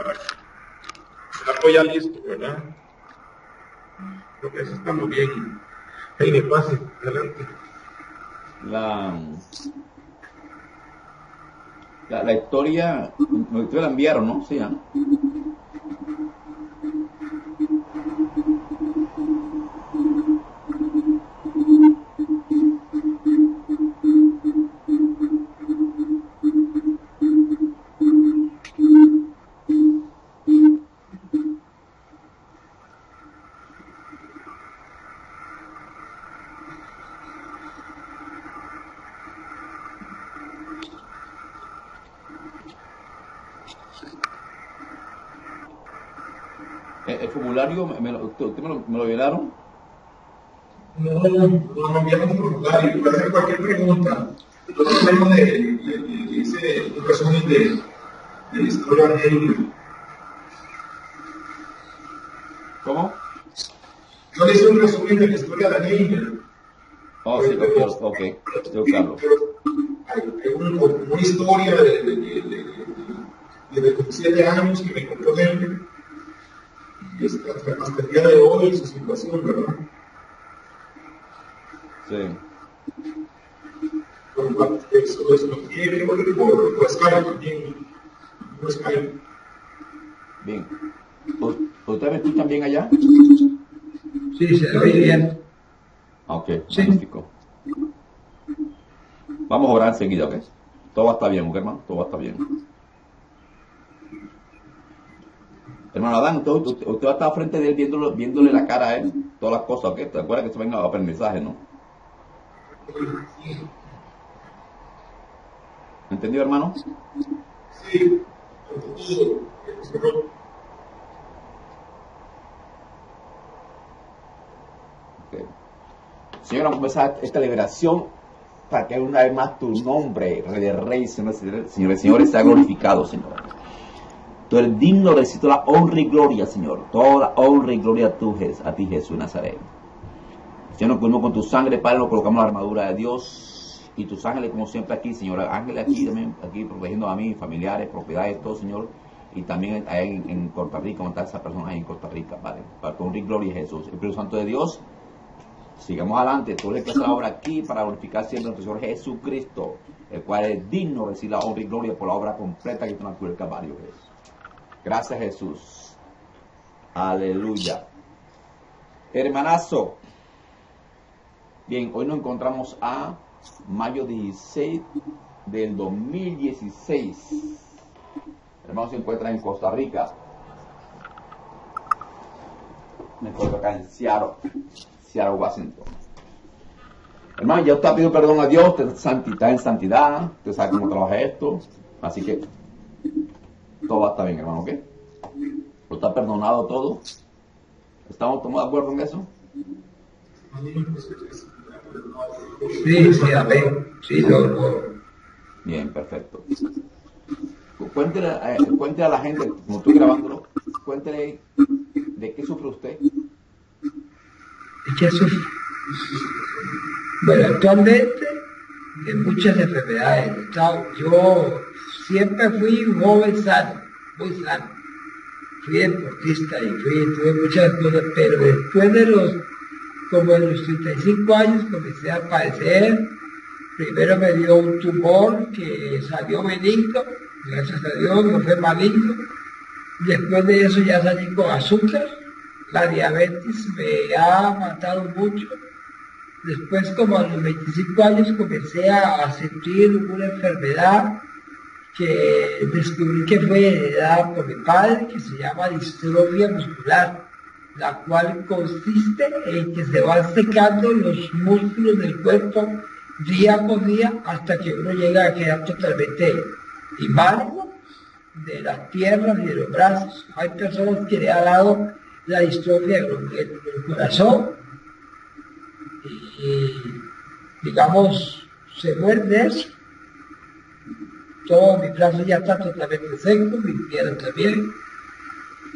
el arco ya listo, ¿verdad? Creo que eso estamos bien. Heine, pase, adelante. La, la, la historia, ustedes la enviaron, ¿no? Sí, ¿ah? Eh, el ¿usted me lo, me lo violaron? No, no, no, enviamos un formulario, puede hacer cualquier pregunta. Nosotros tenemos dice un resumen de, de la historia de. ¿Cómo? Yo le hice un resumen de la historia de Heine. Oh, sí, lo quiero, ok, que hablarlo. Hay, hay un- una historia de, de, de, de, de 27 años que me contó gente. Hasta, hasta el día de hoy su situación, ¿verdad? Sí. Por lo eso es lo que quiere, por, por, por Skype también. Por Skype. Bien. ¿U- ¿Ustedes me escuchan bien allá? Sí, se oye bien. Ah, Ok, Sí. magnífico. Vamos a orar enseguida, ¿ok? Todo va a estar bien, ¿ok, hermano? Todo va a estar bien. Hermano Adán, usted, usted- usted va a estar frente de él viéndolo, viéndole la cara a él, todas las cosas, ¿ok? ¿Te acuerdas que eso venga a aprendizaje, no? ¿Entendido, hermano? Sí, entonces, Ok. Señor, vamos a empezar esta liberación para que una vez más tu nombre, Rey de Reyes, Señor, Señor, Señor, sea glorificado, Señor. Tú eres digno de recibir toda la honra y gloria, Señor. Toda honra y gloria a, tu, a ti, Jesús Nazaret. Señor, nos cubrimos con tu sangre, Padre, nos colocamos la armadura de Dios y tus ángeles, como siempre, aquí, Señor. Ángeles aquí también, aquí protegiendo a mí, familiares, propiedades, todo, Señor. Y también en, en Costa Rica, como están esas personas ahí en Costa Rica, Padre. Para tu honra y gloria, Jesús. El Espíritu Santo de Dios, sigamos adelante. Tú eres que está ahora aquí para glorificar siempre a nuestro Señor Jesucristo, el cual es digno de recibir la honra y gloria por la obra completa que tú nos el Calvario, Jesús. Gracias, Jesús. Aleluya. Hermanazo. Bien, hoy nos encontramos a mayo 16 del 2016. Hermano se encuentra en Costa Rica. Me encuentro acá en Seattle, Seattle, Washington. Hermano, ya usted ha pedido perdón a Dios, usted está en santidad, usted sabe cómo trabaja esto, así que todo va a estar bien, hermano, ¿ok? ¿Está perdonado todo? ¿Estamos todos de acuerdo en eso? Sí, sí, amén. Sí, lo, lo- Bien, perfecto. Cuéntele, eh, cuéntele a la gente, como estoy grabándolo, cuéntele de qué sufre usted. ¿Y qué sufre? Bueno, actualmente de muchas enfermedades. Yo siempre fui un joven sano, muy sano. Fui deportista y fui, tuve muchas cosas, pero después de los, como de los 35 años, comencé a padecer. Primero me dio un tumor que salió benigno, gracias a Dios, no fue maligno. Después de eso ya salí con azúcar. La diabetes me ha matado mucho. Después, como a los 25 años, comencé a sentir una enfermedad que descubrí que fue heredada por mi padre, que se llama distrofia muscular, la cual consiste en que se van secando los músculos del cuerpo día por día hasta que uno llega a quedar totalmente inválido de las piernas y de los brazos. Hay personas que le ha dado la distrofia del corazón digamos, se eso. Todo mi brazo ya está totalmente seco, mi pierna también.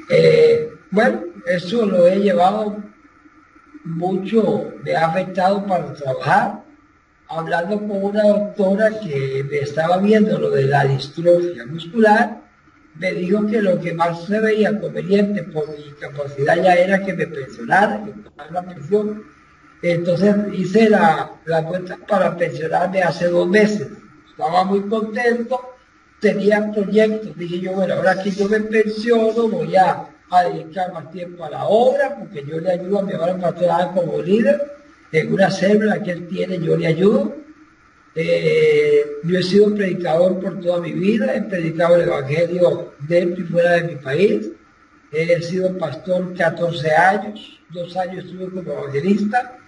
Eh, bueno, eso lo he llevado mucho, me ha afectado para trabajar, hablando con una doctora que me estaba viendo lo de la distrofia muscular me dijo que lo que más se veía conveniente por mi capacidad ya era que me pensionara, que me la pensión. Entonces hice la, la cuenta para pensionarme hace dos meses. Estaba muy contento, tenía proyectos. Dije yo, bueno, ahora que yo me pensiono, voy a, dedicar más tiempo a la obra, porque yo le ayudo a mi hermano pastoral como líder. En una célula que él tiene, yo le ayudo eh, yo he sido predicador por toda mi vida, he predicado el Evangelio dentro y fuera de mi país, he sido pastor 14 años, dos años estuve como evangelista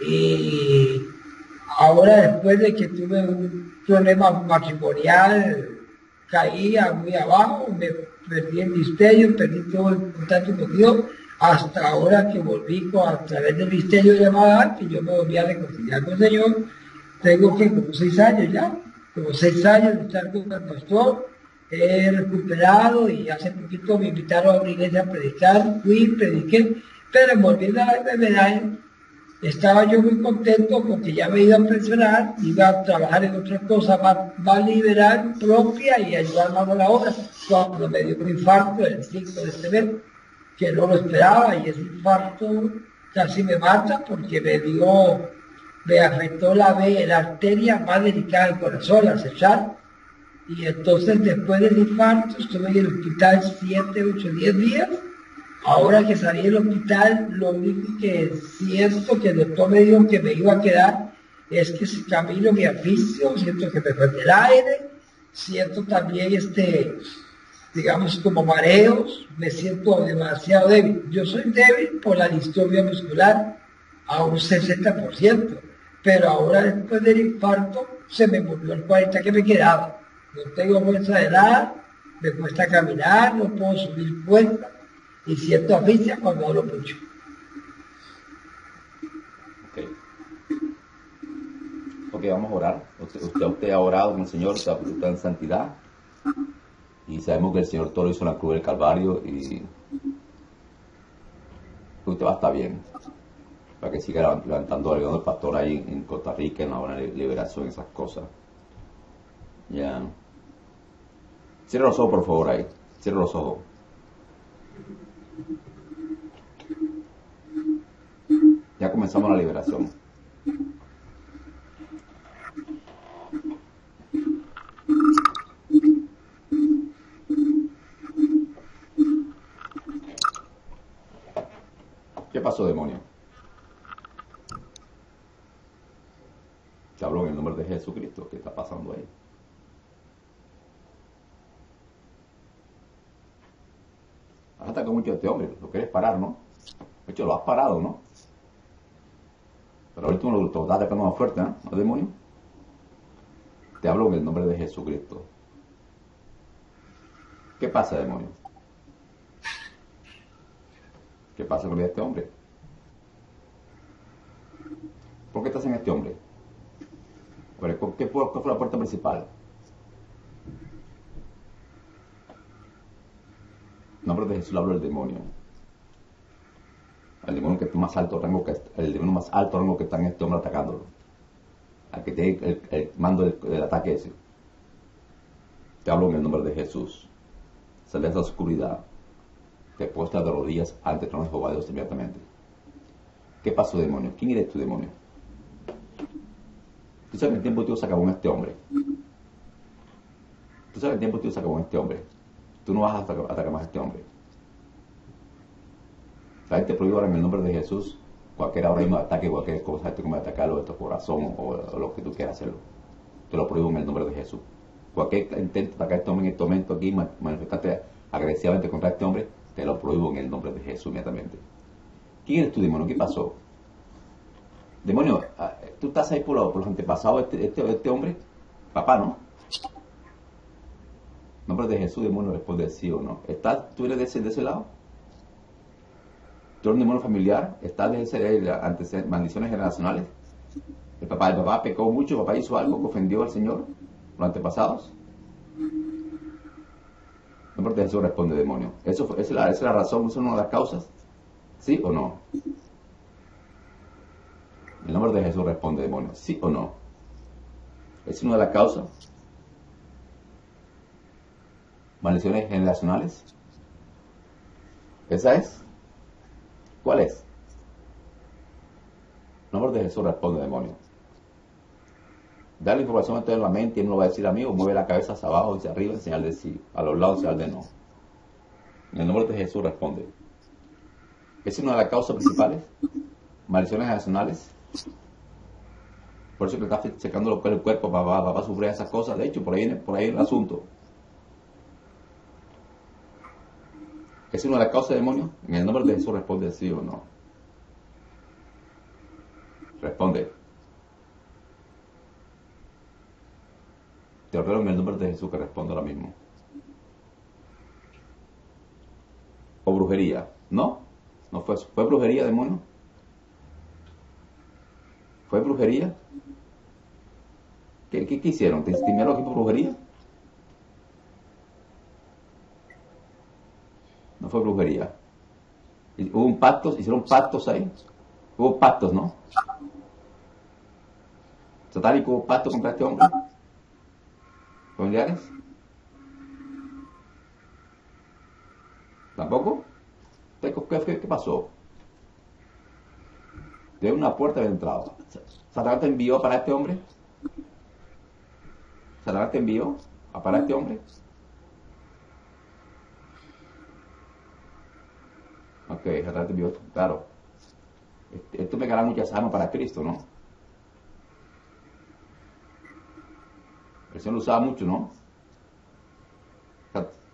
y ahora después de que tuve un problema matrimonial, caía muy abajo, me perdí el misterio, perdí todo el contacto con Dios, hasta ahora que volví a través del misterio llamado que yo me volví a reconciliar con el Señor, tengo que como seis años ya, como seis años de estar con el pastor, he recuperado y hace poquito me invitaron a una iglesia a predicar, fui, prediqué, pero volviendo a la enfermedad, estaba yo muy contento porque ya me iba a pensionar, iba a trabajar en otras cosas más, más liberal, propia y ayudar más a la obra, cuando me dio un infarto el 5 de este mes, que no lo esperaba y ese infarto casi me mata porque me dio me afectó la, la arteria más delicada del corazón, la cesar. Y entonces después del infarto estuve en el hospital 7, 8, 10 días. Ahora que salí del hospital, lo único que siento que el doctor me dijo que me iba a quedar es que si camino mi aficio, siento que me falta el aire, siento también este, digamos, como mareos, me siento demasiado débil. Yo soy débil por la distrofia muscular a un 60% pero ahora después del infarto se me murió el 40 que me quedaba. No tengo fuerza de nada, me cuesta caminar, no puedo subir puertas y siento asfixia cuando hablo mucho. Ok. Ok, vamos a orar. Usted, usted, ha orado con el Señor, usted ha en santidad. Y sabemos que el Señor todo lo hizo en la cruz del Calvario y usted va a estar bien para que siga levantando el pastor ahí en Costa Rica, en la hora de liberación, esas cosas. Ya. Cierra los ojos, por favor, ahí. Cierra los ojos. Ya comenzamos la liberación. ¿Qué pasó, demonio? Te hablo en el nombre de Jesucristo. ¿Qué está pasando ahí? Has atacado mucho a este hombre. Lo quieres parar, ¿no? De hecho, lo has parado, ¿no? Pero ahorita lo estás atacando más fuerte, ¿no? ¿No, demonio? Te hablo en el nombre de Jesucristo. ¿Qué pasa, demonio? ¿Qué pasa con este hombre? ¿Por qué estás en este hombre? ¿qué fue, fue la puerta principal? Nombre de Jesús hablo del demonio. El demonio que está más alto rango que el demonio más alto rango que está en este hombre atacándolo. Al que tiene el, mando del, ataque ese. Te hablo en el nombre de Jesús. Sal de esa oscuridad. Te puestas de rodillas ante el trono de Jehová inmediatamente. ¿Qué pasó, demonio? ¿Quién eres tu demonio? Tú sabes el tiempo Dios acabó en este hombre. Tú sabes el tiempo Dios acabó en este hombre. Tú no vas a atacar más a este hombre. La gente prohíbe ahora en el nombre de Jesús cualquier ahora mismo ataque, cualquier cosa, este como atacarlo de tu corazón o, lo que tú quieras hacerlo. Te lo prohíbo en el nombre de Jesús. Cualquier intento de atacar este hombre en este momento aquí, manifestarte agresivamente contra este hombre, te lo prohíbo en el nombre de Jesús inmediatamente. ¿Quién eres tú, demonio? ¿Qué pasó? Demonio, ah, ¿tú estás ahí por, los antepasados de este, este, este, hombre? Papá, ¿no? Nombre de Jesús, demonio, responde sí o no. ¿Estás, ¿Tú eres de ese, de ese lado? ¿Tú eres un demonio familiar? ¿Estás de ese, ante maldiciones generacionales? ¿El papá, ¿El papá pecó mucho? ¿El papá hizo algo que ofendió al Señor? ¿Los antepasados? Nombre de Jesús responde demonio. ¿Eso, esa, es la, ¿Esa es la razón? ¿Esa es una de las causas? ¿Sí o no? El nombre de Jesús responde, demonio, ¿sí o no? ¿Es una de las causas? Maldiciones generacionales. ¿Esa es? ¿Cuál es? El nombre de Jesús responde, demonio. Dale información a usted en la mente y no lo va a decir amigo, mueve la cabeza hacia abajo, hacia arriba, en señal de sí, a los lados, señal de no. En el nombre de Jesús responde. ¿Es una de las causas principales? Maldiciones generacionales. Por eso que está checando lo el cuerpo para, sufrir esas cosas. De hecho, por ahí, por ahí el asunto. ¿Es una de las causas de demonio? En el nombre de Jesús responde sí o no. Responde. Te ordeno en el nombre de Jesús que responda ahora mismo. O brujería. ¿No? No fue eso. ¿Fue brujería, demonio? ¿Fue brujería? ¿Qué, qué, hicieron? ¿Te estimaron aquí por brujería? Fue brujería. Hubo un pacto, hicieron pactos ahí. Hubo pactos, ¿no? Satánico hubo pacto contra este hombre. ¿Familiares? ¿Tampoco? ¿Qué, qué, qué pasó? De una puerta de entrada. ¿Satanás te envió para este hombre? ¿Satanás te envió a para este hombre? Ok, Satanás te envió, claro. Este, esto me dará muchas armas para Cristo, ¿no? El Señor lo usaba mucho, ¿no?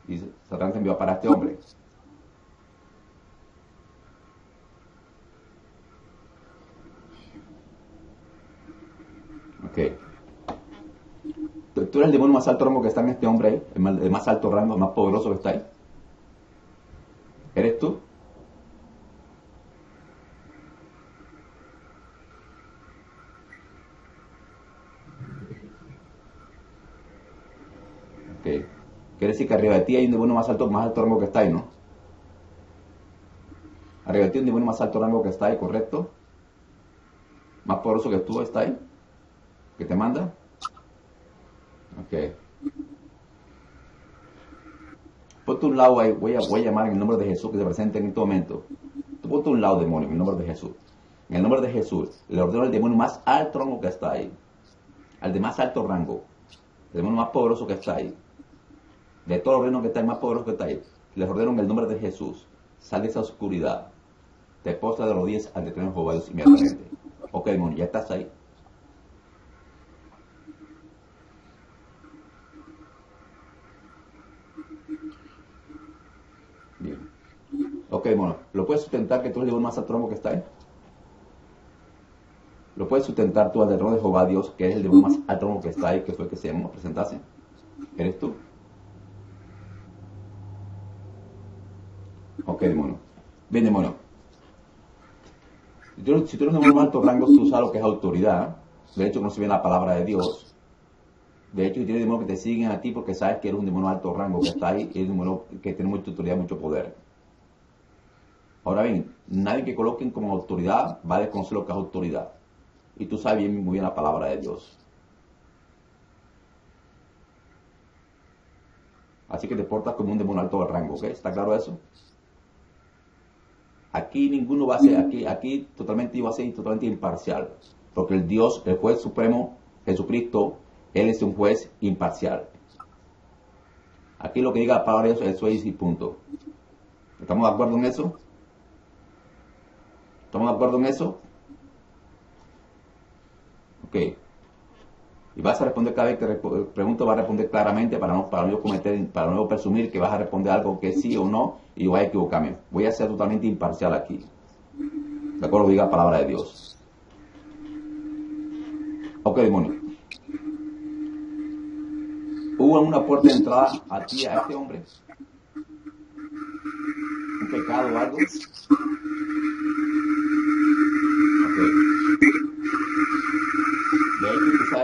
Y Satanás te envió para este hombre. Ok. ¿Tú eres el demonio más alto rango que está en este hombre ahí? ¿El más alto rango, el más poderoso que está ahí? ¿Eres tú? Ok. Quiere decir que arriba de ti hay un demonio más alto, más alto rango que está ahí, ¿no? Arriba de ti un demonio más alto rango que está ahí, ¿correcto? Más poderoso que tú está ahí. ¿Que te manda? Ok. Ponte un lado ahí, voy a, voy a llamar en el nombre de Jesús que se presente en este momento. Tú ponte un lado, demonio, en el nombre de Jesús. En el nombre de Jesús, le ordeno al demonio más alto rango que está ahí. Al de más alto rango. El demonio más poderoso que está ahí. De todos los reinos que está ahí, más poderoso que está ahí. Les ordeno en el nombre de Jesús. Sal de esa oscuridad. Te postra de los diez al de Jehová Dios inmediatamente. Ok, demonio, ya estás ahí. Ok, bueno, ¿lo puedes sustentar que tú eres el más alto que está ahí? ¿Lo puedes sustentar tú al de de Jehová Dios, que es el demonio más alto que está ahí, que fue el que se nos presentase? ¿Eres tú? Ok, demonio. Bien, demonio. Si tú, eres un demonio más alto rango, tú sabes lo que es autoridad. De hecho, conoces bien la palabra de Dios. De hecho, si tienes demonios que te siguen a ti porque sabes que eres un demonio de alto rango que está ahí, y es un demonio que tiene mucha autoridad, mucho poder. Ahora bien, nadie que coloquen como autoridad va a desconocer lo que es autoridad. Y tú sabes bien, muy bien la palabra de Dios. Así que te portas como un demonio alto de rango, ¿ok? ¿Está claro eso? Aquí ninguno va a ser, aquí, aquí totalmente iba a ser totalmente imparcial. Porque el Dios, el juez supremo, Jesucristo, Él es un juez imparcial. Aquí lo que diga la palabra de eso es y punto. ¿Estamos de acuerdo en eso? ¿Estamos de acuerdo en eso? Ok. Y vas a responder cada vez que pregunto, vas a responder claramente para no, para no cometer, para no presumir que vas a responder algo que sí o no y voy a equivocarme. Voy a ser totalmente imparcial aquí. De acuerdo, diga la palabra de Dios. Ok, demonio. ¿Hubo una puerta de entrada a ti, a este hombre? ¿Un pecado o algo?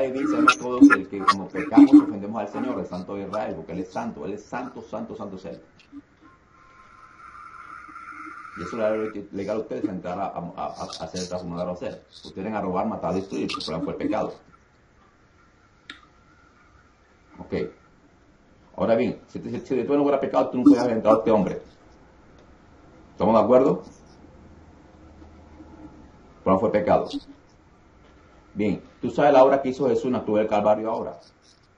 Bien, sabemos todos el que como pecamos ofendemos al Señor, el Santo de Israel, porque Él es santo, Él es santo, santo, santo ser. Y eso le legal a ustedes entrar a, a, a, hacer el trabajo a hacer. Ustedes vienen a robar, matar, destruir, porque fue el pecado. Ok. Ahora bien, si, si, si tú no hubieras pecado, tú no podías haber a este hombre. ¿Estamos de acuerdo? Pero no fue pecado. Bien, tú sabes la obra que hizo Jesús en la cruz del Calvario ahora.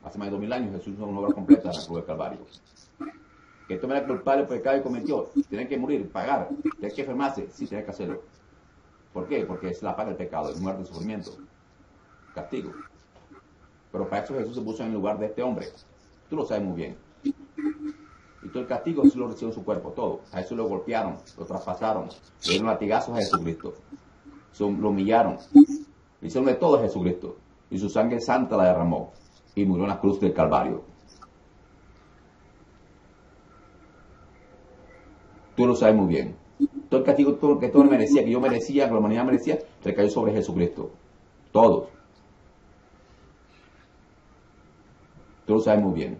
Hace más de dos mil años Jesús hizo una obra completa en la cruz del Calvario. Que tome el culpable por el pecado y cometió. Tiene que morir, pagar, tiene que enfermarse, sí, tiene que hacerlo. ¿Por qué? Porque es la paga del pecado, es muerte y sufrimiento. Castigo. Pero para eso Jesús se puso en el lugar de este hombre. Tú lo sabes muy bien. Y todo el castigo Jesús lo recibió en su cuerpo, todo. A Jesús lo golpearon, lo traspasaron, le dieron latigazos a Jesucristo. Lo humillaron. Hicieron de todo a Jesucristo. Y su sangre santa la derramó. Y murió en la cruz del Calvario. Tú lo sabes muy bien. Todo el castigo todo- que todo merecía, que yo merecía, que la humanidad merecía, recayó sobre Jesucristo. Todos. Tú lo sabes muy bien.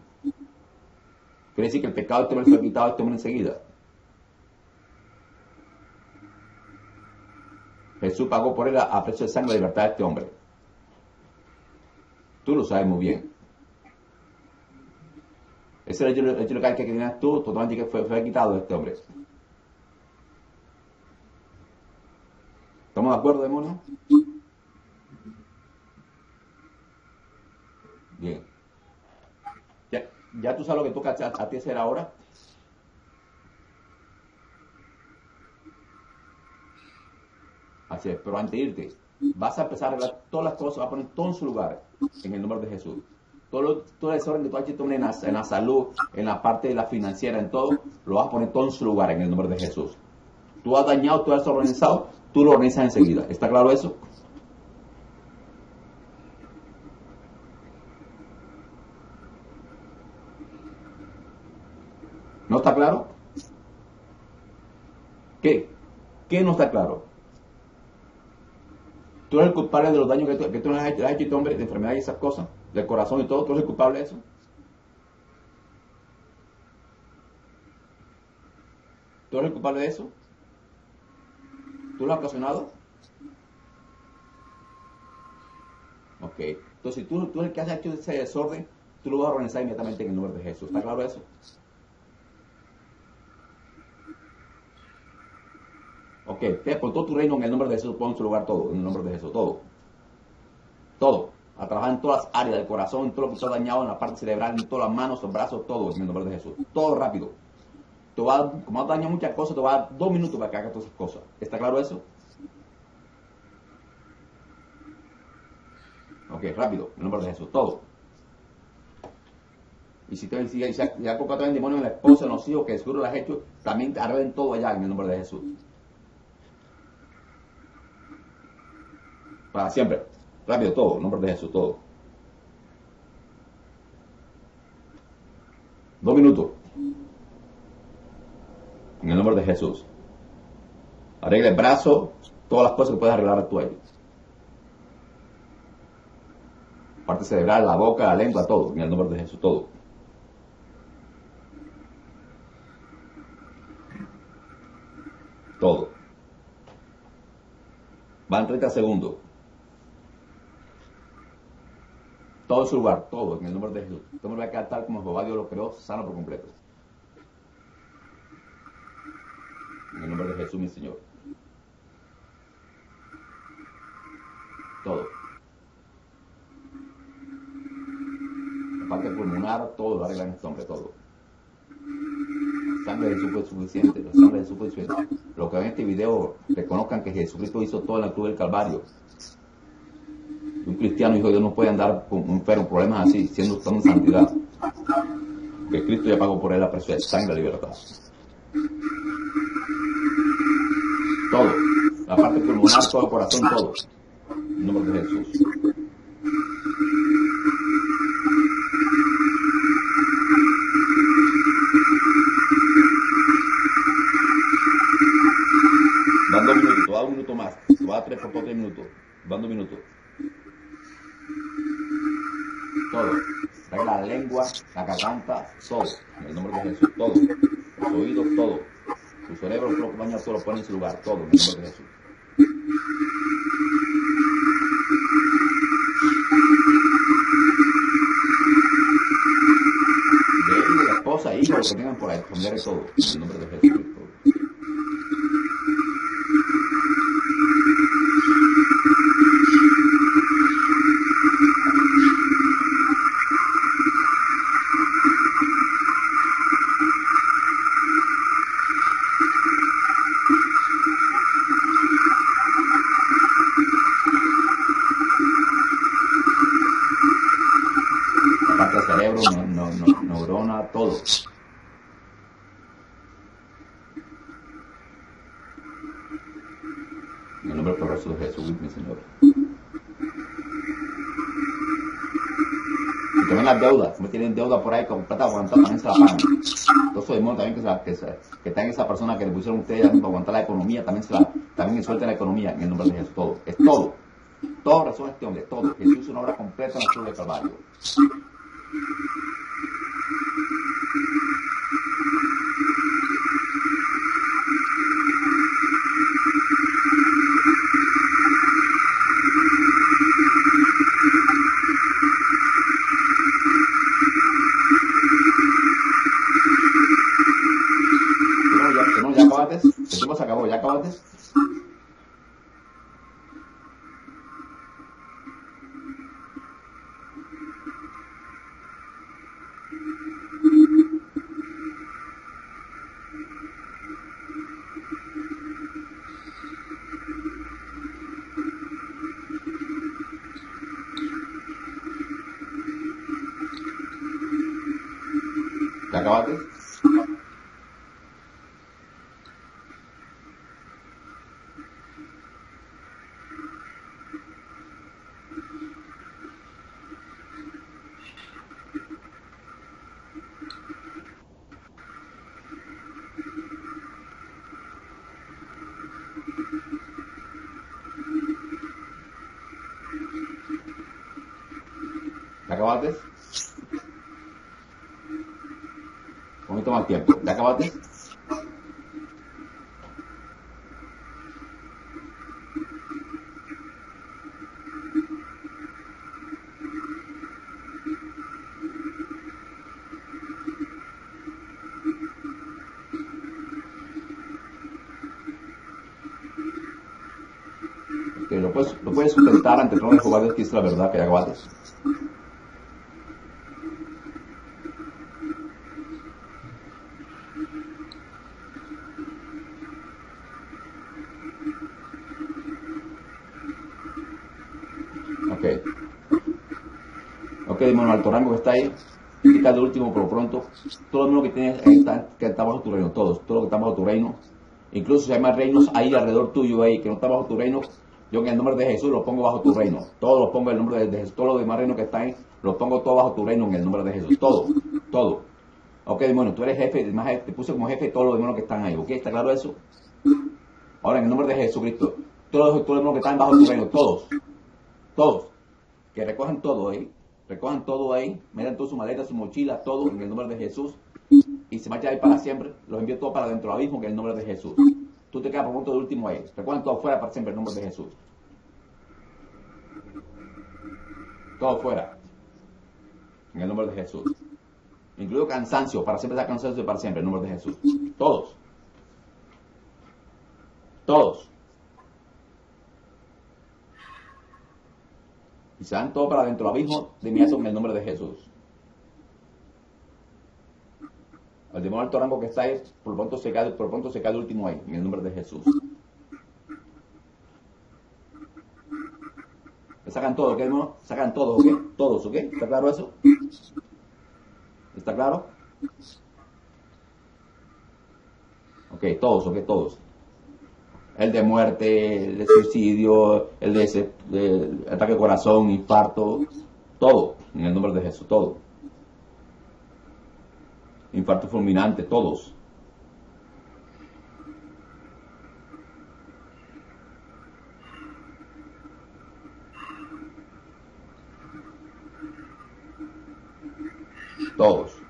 Quiere decir que el pecado este hombre fue quitado a este hombre enseguida. Jesús pagó por él a, precio de sangre la libertad de este hombre. Tú lo sabes muy bien. Ese era el hecho, legal que tenías tú, totalmente que fue, fue quitado de este hombre. ¿Estamos de acuerdo, demonio? Bien. Ya, ya tú sabes lo que toca a, a ti hacer ahora. Así es, pero antes de irte, vas a empezar a arreglar todas las cosas, vas a poner todo en su lugar, en el nombre de Jesús. Todo, lo, todo el desorden que tú has hecho en la, salud, en la parte de la financiera, en todo, lo vas a poner todo en su lugar, en el nombre de Jesús. Tú has dañado, tú has desorganizado, tú lo organizas enseguida. ¿Está claro eso? ¿No está claro? ¿Qué? ¿Qué no está claro? Tú eres el culpable de los daños que tú, que has hecho, has hecho este hombre, de enfermedad y esas cosas, del corazón y todo. ¿Tú eres el culpable de eso? ¿Tú eres el culpable de eso? ¿Tú lo has ocasionado? Ok. Entonces, si tú, tú eres el que has hecho ese desorden, tú lo vas a organizar inmediatamente en el nombre de Jesús. ¿Está claro eso? Ok, te tu reino en el nombre de Jesús, pon su lugar todo, en el nombre de Jesús, todo. Todo. A trabajar en todas las áreas del corazón, en todo lo que está dañado, en la parte cerebral, en todas las manos, los brazos, todo en el nombre de Jesús. Todo rápido. Te va, como has dañado muchas cosas, te va a dar dos minutos para que hagas todas esas cosas. ¿Está claro eso? Ok, rápido, en el nombre de Jesús, todo. Y si te si, si ha colocado también demonio en la esposa, en los hijos, que seguro lo has hecho, también arreglen todo allá en el nombre de Jesús. Para siempre. Rápido, todo, nombre de Jesús, todo. Dos minutos. En el nombre de Jesús. Arregla el brazo, todas las cosas que puedes arreglar tú ahí. Parte cerebral, la boca, la lengua, todo, en el nombre de Jesús, todo. Todo. Van 30 segundos. Todo en su lugar, todo, en el nombre de Jesús. Todo me va a quedar como Jehová Dios lo creó, sano por completo. En el nombre de Jesús, mi Señor. Todo. La parte pulmonar, todo lo arregla en este hombre, todo. La sangre de Jesús fue suficiente, la sangre de Jesús fue suficiente. Los que ven este video reconozcan que Jesucristo hizo todo en la cruz del Calvario. Un cristiano, hijo de Dios, no puede andar con un enfermo, problemas así, siendo tan santidad. Que Cristo ya pagó por él la precio de sangre de libertad. Todo. La parte pulmonar, todo el corazón, todo. En nombre de Jesús. Van dos minutos, te va un minuto más. Va tres por tres minutos. Van dos minutos. La lengua, la garganta, todo. En el nombre de Jesús, todo. Los oídos, todo. Tu cerebro, que baña, todo lo pone en su lugar, todo. En el nombre de Jesús. De ahí familiares, todo. En el nombre de Jesucristo. La parte del cerebro, no, no, no- neurona, todo. En el nombre poderoso de Jesús, mi Señor. Deudas, como tienen deuda por ahí con plata aguantada, también se la pagan. Todos esos demonios también que, se, la- que, se- que están en esa persona que le pusieron ustedes para aguantar la economía, también se la, también suelten la economía en el nombre de Jesús. Todo, es todo. Todo razón este hombre, todo. Jesús es una obra completa en la cruz de Calvario. No, ya, no, ya acabaste. El tiempo se acabó, ya acabaste. ¿Ya acabaste? ¿Ya acabaste? Un poquito más tiempo. ¿Ya acabaste? Ok, lo puedes, lo puedes sustentar ante todos los jugadores que es la verdad que acabaste. Ok. Ok, demonio alto rango que está ahí. Indica el último por lo pronto. Todo lo que tienes está, que está bajo tu reino. Todos. Todo lo que está bajo tu reino. Incluso si hay más reinos ahí alrededor tuyo ahí que no está bajo tu reino. Yo en el nombre de Jesús lo pongo bajo tu reino. Todo lo pongo en el nombre de, Jesús. Todos los demás reinos que están ahí, lo pongo todo bajo tu reino en el nombre de Jesús. Todo. Todo. Ok, demonio, tú eres jefe. Te puse como jefe todos los demonios que están ahí. ¿Ok? ¿Está claro eso? Ahora, en el nombre de Jesucristo. Todos todos los demonios que están bajo tu reino. Todos. Todos. Que recojan todo ahí. Recojan todo ahí. Metan todas sus maletas, sus mochilas, todo en el nombre de Jesús. Y se marcha ahí para siempre. Los envío todo para dentro del abismo en el nombre de Jesús. Tú te quedas por punto de último ahí. Recojan todo fuera para siempre en el nombre de Jesús. Todo fuera. En el nombre de Jesús. Incluido cansancio. Para siempre está cansancio para siempre en el nombre de Jesús. Todos. Todos. y se van todos para dentro del abismo de inmediato en el nombre de Jesús. El demonio alto rango que está ahí, por pronto se cae, por pronto se cae el último ahí, en el nombre de Jesús. Sacan todo, ¿ok, hermano? Sacan todos, ¿ok? Todos, ¿ok? ¿Está claro eso? ¿Está claro? Ok, todos, ok, todos el de muerte, el de suicidio, el de, ese, de ataque corazón, infarto, todo, en el nombre de Jesús, todo. Infarto fulminante, todos. Todos.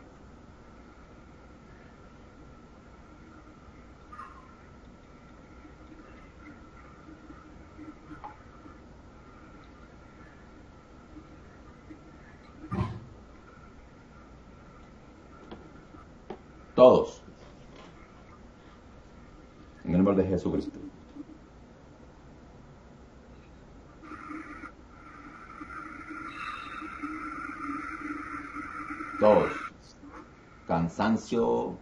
el nombre de Jesucristo. Todos. Cansancio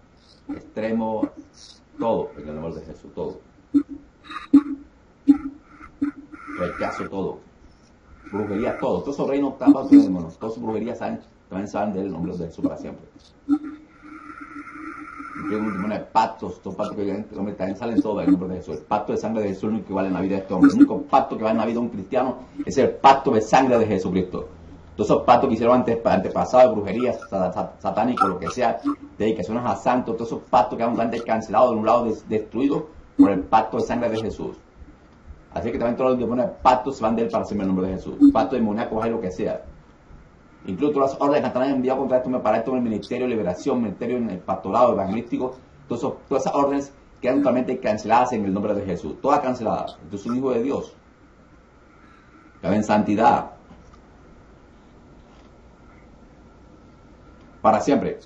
extremo, todo en el nombre de Jesús, todo. Rechazo todo. Brujería, todo. Todos esos reinos tapan. Todas sus brujerías saben, también saben del nombre de Jesús para siempre. Un demonio de estos pactos que vienen, hombre, también salen todos del nombre de Jesús. El pacto de sangre de Jesús es el único que vale en la vida de este hombre. El único pacto que vale en la vida de un cristiano es el pacto de sangre de Jesucristo. Todos esos pactos que hicieron antes, antepasados, brujerías, satánicos, lo que sea, dedicaciones a santos, todos esos pactos que han antes cancelados, de un lado destruidos por el pacto de sangre de Jesús. Así que también todos los demonios pactos se van de él para hacerme el nombre de Jesús. Pacto demoníaco hay lo que sea. Incluso todas las órdenes que han enviado contra esto para esto en el ministerio de liberación, ministerio en el pastorado evangelístico, todas esas órdenes quedan totalmente canceladas en el nombre de Jesús. Todas canceladas. Entonces es un hijo de Dios. Cabe en santidad. Para siempre.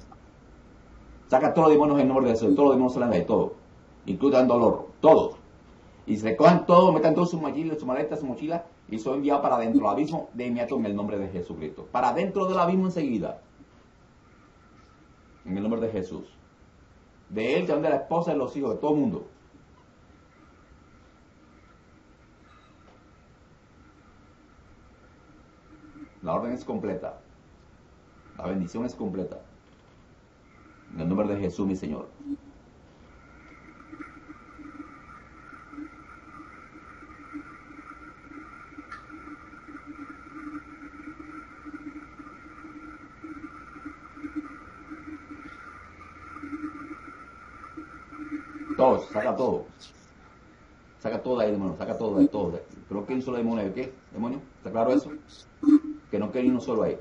Saca todos los demonios en nombre de Jesús. Todos los demonios salen de todo. Incluso el dolor. Todos. Y se recojan todo, metan todos sus mochilas, su maleta, su mochila y son enviados para dentro del abismo de inmediato en el nombre de Jesucristo. Para dentro del abismo enseguida. En el nombre de Jesús. De él, de la esposa, de los hijos, de todo el mundo. La orden es completa. La bendición es completa. En el nombre de Jesús, mi Señor. Todos, saca todo. Saca todo ahí, demonio, saca todo de ahí, todo. Creo que hay un solo demonio, ¿qué? ¿Demonio? ¿Está claro eso? Que no quede uno solo ahí.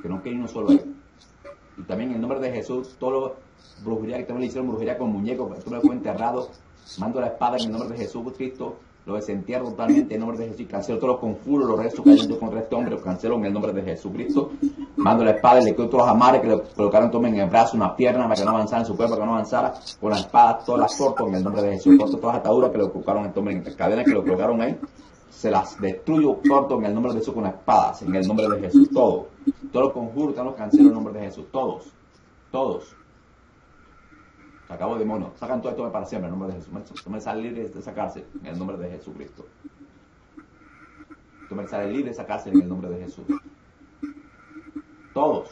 Que no quede uno solo ahí. Y también en el nombre de Jesús, todo lo brujería que también le hicieron brujería con muñecos, me fue enterrado. Mando la espada en el nombre de Jesús Cristo lo desentierro totalmente en nombre de Jesús y cancelo todos los confuros, los restos yo contra este hombre, lo cancelo en el nombre de Jesucristo. Mando la espada y le quito todos los amares que le colocaron tomen en el brazo, una pierna para que no avanzara en su cuerpo, para que no avanzara. Con la espada todas las corto en el nombre de Jesús. Corto todas las ataduras que le colocaron en hombre, las cadenas que le colocaron ahí. Se las destruyo, corto en el nombre de Jesús con espadas, en el nombre de Jesús. Todo. Todos los conjuros, todos los cancelo en el nombre de Jesús. Todos. Todos. Acabo de mono. Sacan todo esto para siempre en el nombre de Jesús. Tú me sale libre de sacarse en el nombre de Jesucristo. Tú me sale libre de sacarse en el nombre de Jesús. Todos.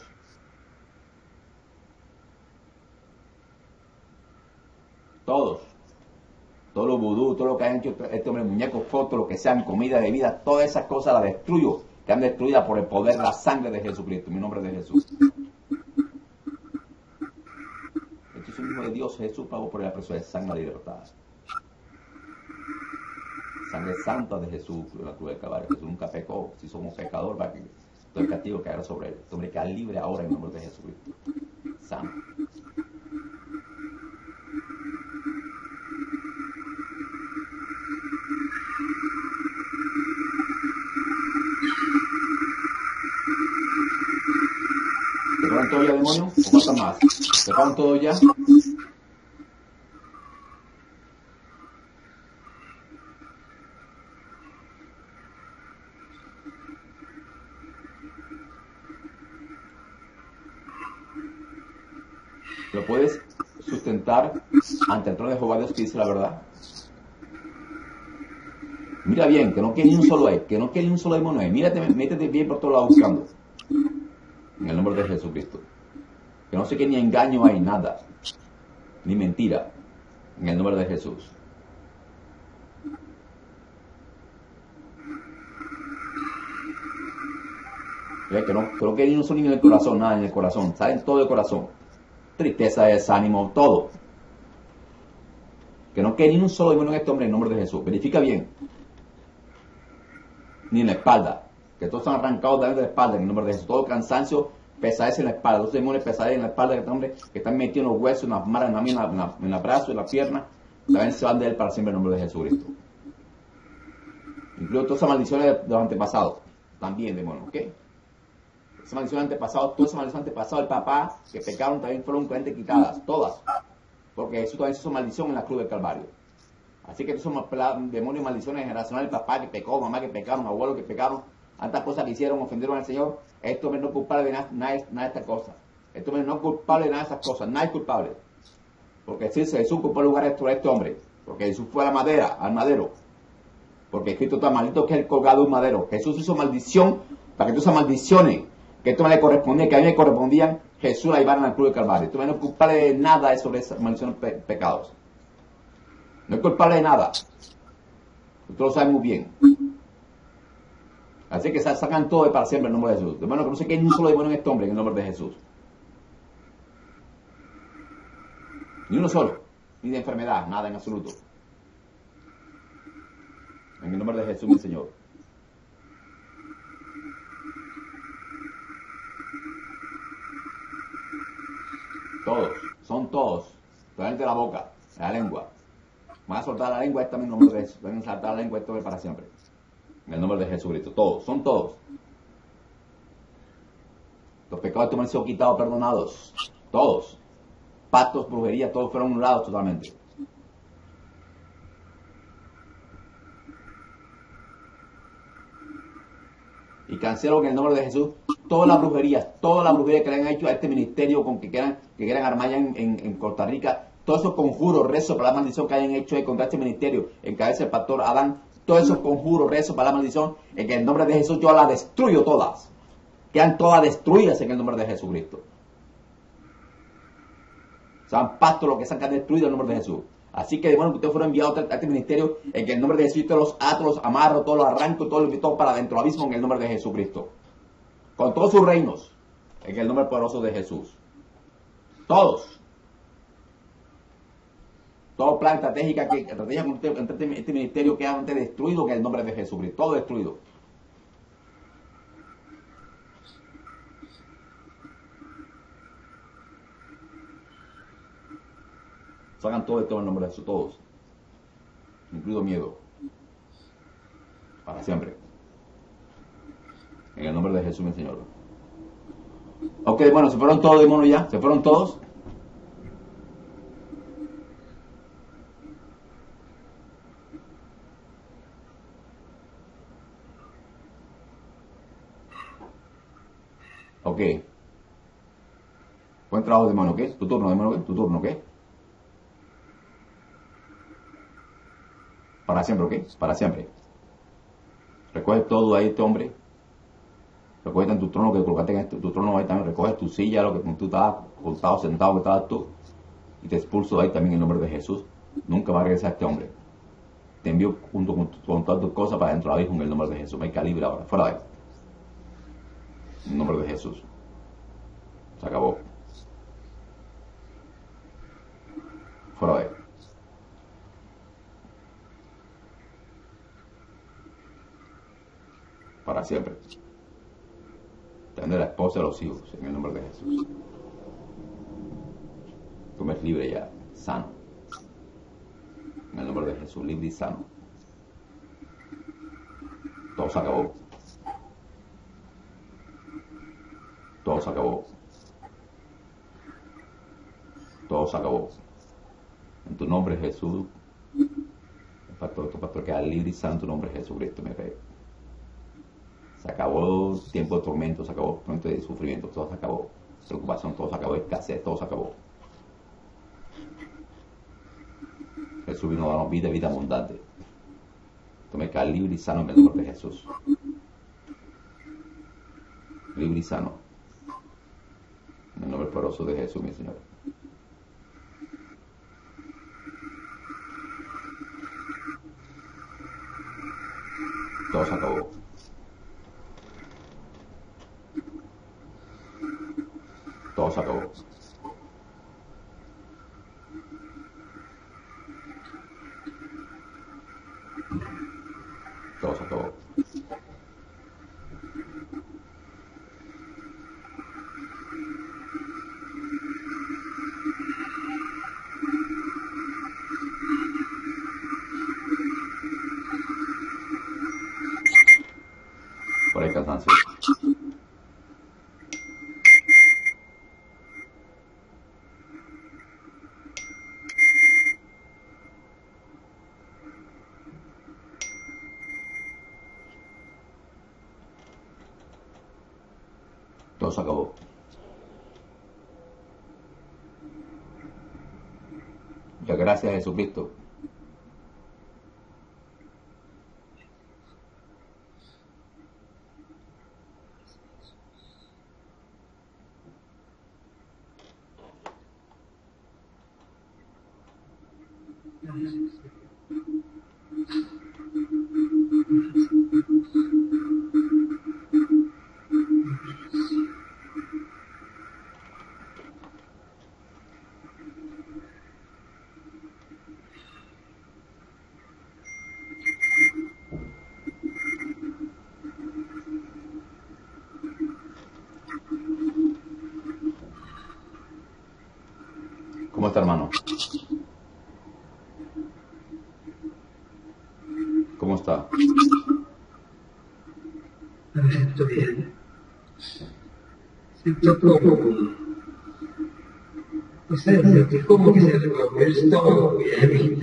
Todos. Todo lo vudú, todo lo que han hecho este hombre, muñecos, fotos, lo que sean, comida, bebida, todas esas cosas las destruyo, que han destruidas por el poder de la sangre de Jesucristo, en mi nombre de Jesús. Es de Dios, Jesús pagó por el precio de sangre libertad. Sangre santa de Jesús, la cruz del caballo. Jesús nunca pecó. Si somos pecadores, va que todo el castigo caerá sobre él. Este hombre queda libre ahora en nombre de Jesucristo. Santo. ¿Te ya, demonio? ¿O falta más? ¿Te pagan todo ya? ¿Lo puedes sustentar ante el trono de Jehová Dios que la verdad? Mira bien, que no quede ni un solo ahí, que no quede ni un solo demonio ahí. Mírate, métete bien por todos lados buscando. En el nombre de Jesucristo. Que no se quede ni engaño hay, nada. Ni mentira. En el nombre de Jesús. Que no, que no quede ni un solo en el corazón, nada en el corazón. Salen todo el corazón tristeza, desánimo, todo. Que no quede ni un solo demonio en este hombre en nombre de Jesús. Verifica bien. Ni en la espalda. Que todos están arrancados de la espalda en el nombre de Jesús. Todo cansancio, pesadez en la espalda. Dos demonios pesadez en la espalda de este hombre que están metidos en los huesos, en las manos, en, la, en, la, en el brazo, en la pierna. También se van de él para siempre en el nombre de Jesucristo. Incluso todas esas maldiciones de los antepasados. También demonios, ¿ok? esa maldición antepasado, toda esa maldición antepasado, el papá que pecaron también fueron cuentes quitadas, todas. Porque Jesús también hizo maldición en la cruz del Calvario. Así que estos son demonios, maldiciones generacionales, papá que pecó, mamá que pecaron, abuelo que pecaron, tantas cosas que hicieron, ofendieron al Señor. Esto no es culpable de nada, nada, de estas cosas. Esto no es culpable de nada de esas cosas, nadie es culpable. Porque si Jesús ocupó el lugar de este hombre, porque Jesús fue a la madera, al madero. Porque Cristo está maldito que el colgado de un madero. Jesús hizo maldición para que todas esas maldiciones que esto me le correspondía, que a mí me correspondían, Jesús la llevaron al cruz de Calvario. Tú no es culpable de nada sobre esas maldiciones pecados. No es culpable de nada. Ustedes lo saben muy bien. Así que sacan todo para siempre en el nombre de Jesús. De que no sé qué hay un solo demonio en este hombre en el nombre de Jesús. Ni uno solo. Ni de enfermedad, nada en absoluto. En el nombre de Jesús, mi Señor. Todos, son todos. de la boca, la lengua. Van a soltar la lengua, esta mismo nombre de Jesús. Van a soltar la lengua, esto es para siempre. En el nombre de Jesucristo. Todos, son todos. Los pecados de tu sido quitados, perdonados. Todos. Pactos, brujería, todos fueron anulados totalmente. y cancelo en el nombre de Jesús todas las brujerías, todas las brujerías que le han hecho a este ministerio con que quieran, que quieran armar en, en, Costa Rica, todos esos conjuros, rezos para la maldición que hayan hecho contra este ministerio, en cabeza del pastor Adán, todos esos conjuros, rezos para la maldición, en el nombre de Jesús yo las destruyo todas. Quedan todas destruidas en el nombre de Jesucristo. Son pactos lo que se han destruido en el nombre de Jesús. Así que demonios que ustedes fueron enviados a este ministerio, en que el nombre de Jesucristo los ato, los amarro, todos los arranco, todos los invito para dentro del abismo en el nombre de Jesucristo. Con todos sus reinos, en el nombre poderoso de Jesús. Todos. Todo plan estratégica que estrategia entre este ministerio que antes destruido en el nombre de Jesucristo. Todo destruido. Salgan todo esto en nombre de Jesús, todos. Incluido miedo. Para siempre. En el nombre de Jesús, mi Señor. Ok, bueno, se fueron todos, demonios ya. Se fueron todos. Ok. Buen trabajo, demonio, ¿qué? Tu turno, demonio, ¿qué? Tu turno, ¿qué? Para siempre, ¿ok? Para siempre. Recoge todo ahí este hombre. Recoge en tu trono que colocaste en este, tu trono ahí también. Recoge tu silla, lo que tú estabas contado, sentado que estabas tú. Y te expulso ahí también en nombre de Jesús. Nunca va a regresar este hombre. Te envío junto con, todas tus cosas para dentro de la en el nombre de Jesús. Me calibre ahora. Fuera de ahí. En nombre de Jesús. Se acabó. Fuera de para siempre. Tener la esposa y los hijos en el nombre de Jesús. Tú me libre ya, sano. En el nombre de Jesús, libre y sano. Todo se acabó. Todo se acabó. Todo se acabó. En tu nombre Jesús, el pastor, tu pastor queda libre y santo en tu nombre Jesucristo, mi rey. Se acabó tiempo de tormento, se acabó tiempo de sufrimiento, todo se acabó. Preocupación, todo se acabó. Escasez, todo se acabó. Jesús vino a darnos vida vida abundante. Tome caer libre y sano en el nombre de Jesús. Libre y sano. Poderoso de Jesús, mi Señor. Todo se acabó. todo se acabó. Todo se acabó. Por el cansancio. Se acabó. Ya gracias a Jesucristo. ¿Cómo está, hermano? ¿Cómo está? Me siento bien. Como. No sé, sentí como que se revolvió el estómago bien.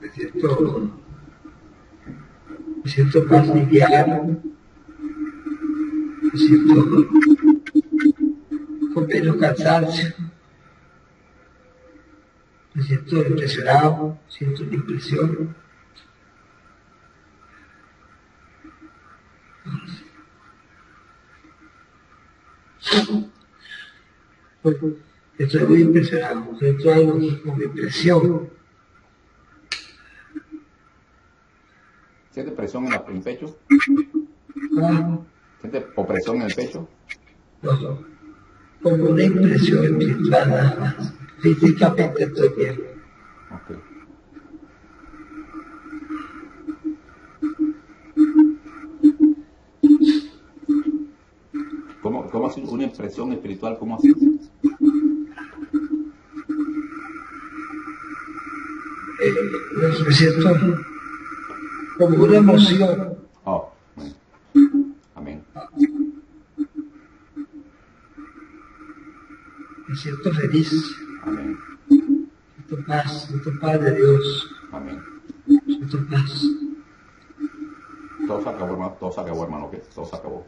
Me siento. Me siento más liviano. Me siento con menos cansancio. Me siento impresionado, siento una impresión. Pues, estoy muy impresionado, siento algo aquí como impresión. ¿Siente presión en, la- en el pecho? Ah, ¿Siente opresión en el pecho? no, no, como una impresión espiritual nada más. Físicamente estoy bien. Ok. ¿Cómo, cómo hace una impresión espiritual? ¿Cómo hace? Eh, me siento como una emoción. Oh. Amén. Me siento feliz, Amén. siento paz, siento paz de Dios, Amén. siento paz. Todo se acabó, hermano. Todo se acabó, hermano. Todo se acabó.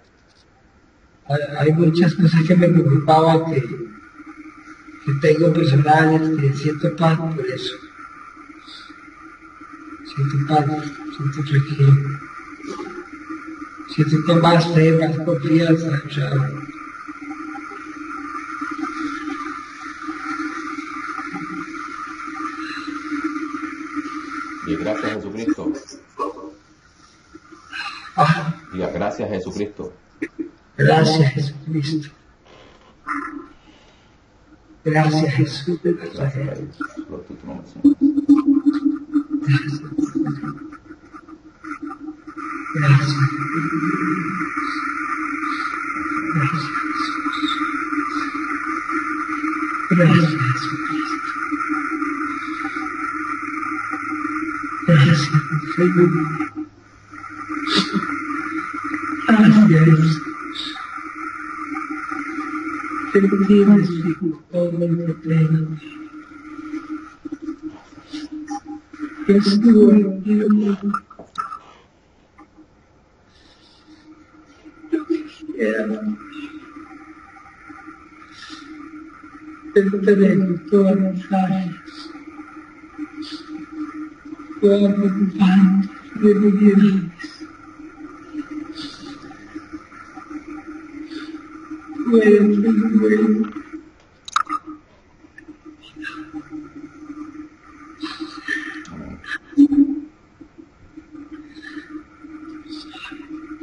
Hay, hay muchas cosas que me preocupaban que, que tengo personales, que siento paz por eso. Siento paz, siento tranquilo. Siento con más fe, más confianza. o sea, Y gracias a Jesucristo. ah, Diga, gracias a Jesucristo. gracias Jesucristo. Gracias Jesús Gracias a Nazaret. Dios. Gloria a tu nombre, Señor. Gracias. Gracias. Gracias, Jesucristo. Gracias, Señor. Gracias, Jesús. Sentimos totalmente pleno. Estuvo aquí, quisiéramos. Entrego todas las áreas, todas las preocupantes debilidades. Puedes, bueno. Amén.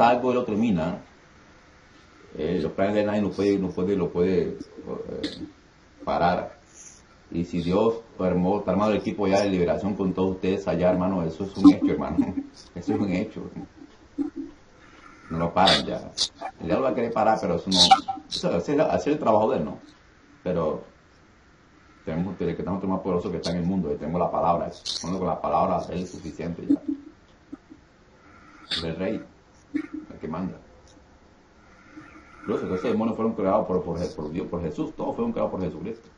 algo, él lo termina. Eh, los planes de nadie no puede, no puede, lo puede eh, parar. Y si Dios armó, está armado el equipo ya de liberación con todos ustedes allá, hermano, eso es un hecho, hermano. Eso es un hecho. No lo paran ya. El diablo va a querer parar, pero eso no. Eso, hacer, hacer el trabajo de él, ¿no? Pero tenemos que estamos más poderoso que está en el mundo, y tenemos la palabra. Con la palabra es suficiente ya. El rey, el que manda. Esos demonios fueron creados por, por, por Dios, por Jesús, todos fueron creados por Jesucristo.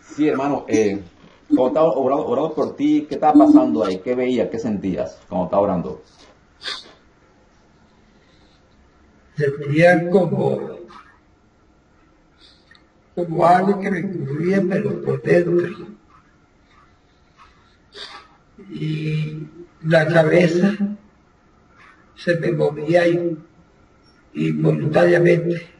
Sí, hermano, eh, cuando estaba orando, por ti, ¿qué estaba pasando ahí? ¿Qué veías? ¿Qué sentías cuando estaba orando? Sentía como, como algo que me cubría, pero por dentro. Y la cabeza se me movía involuntariamente.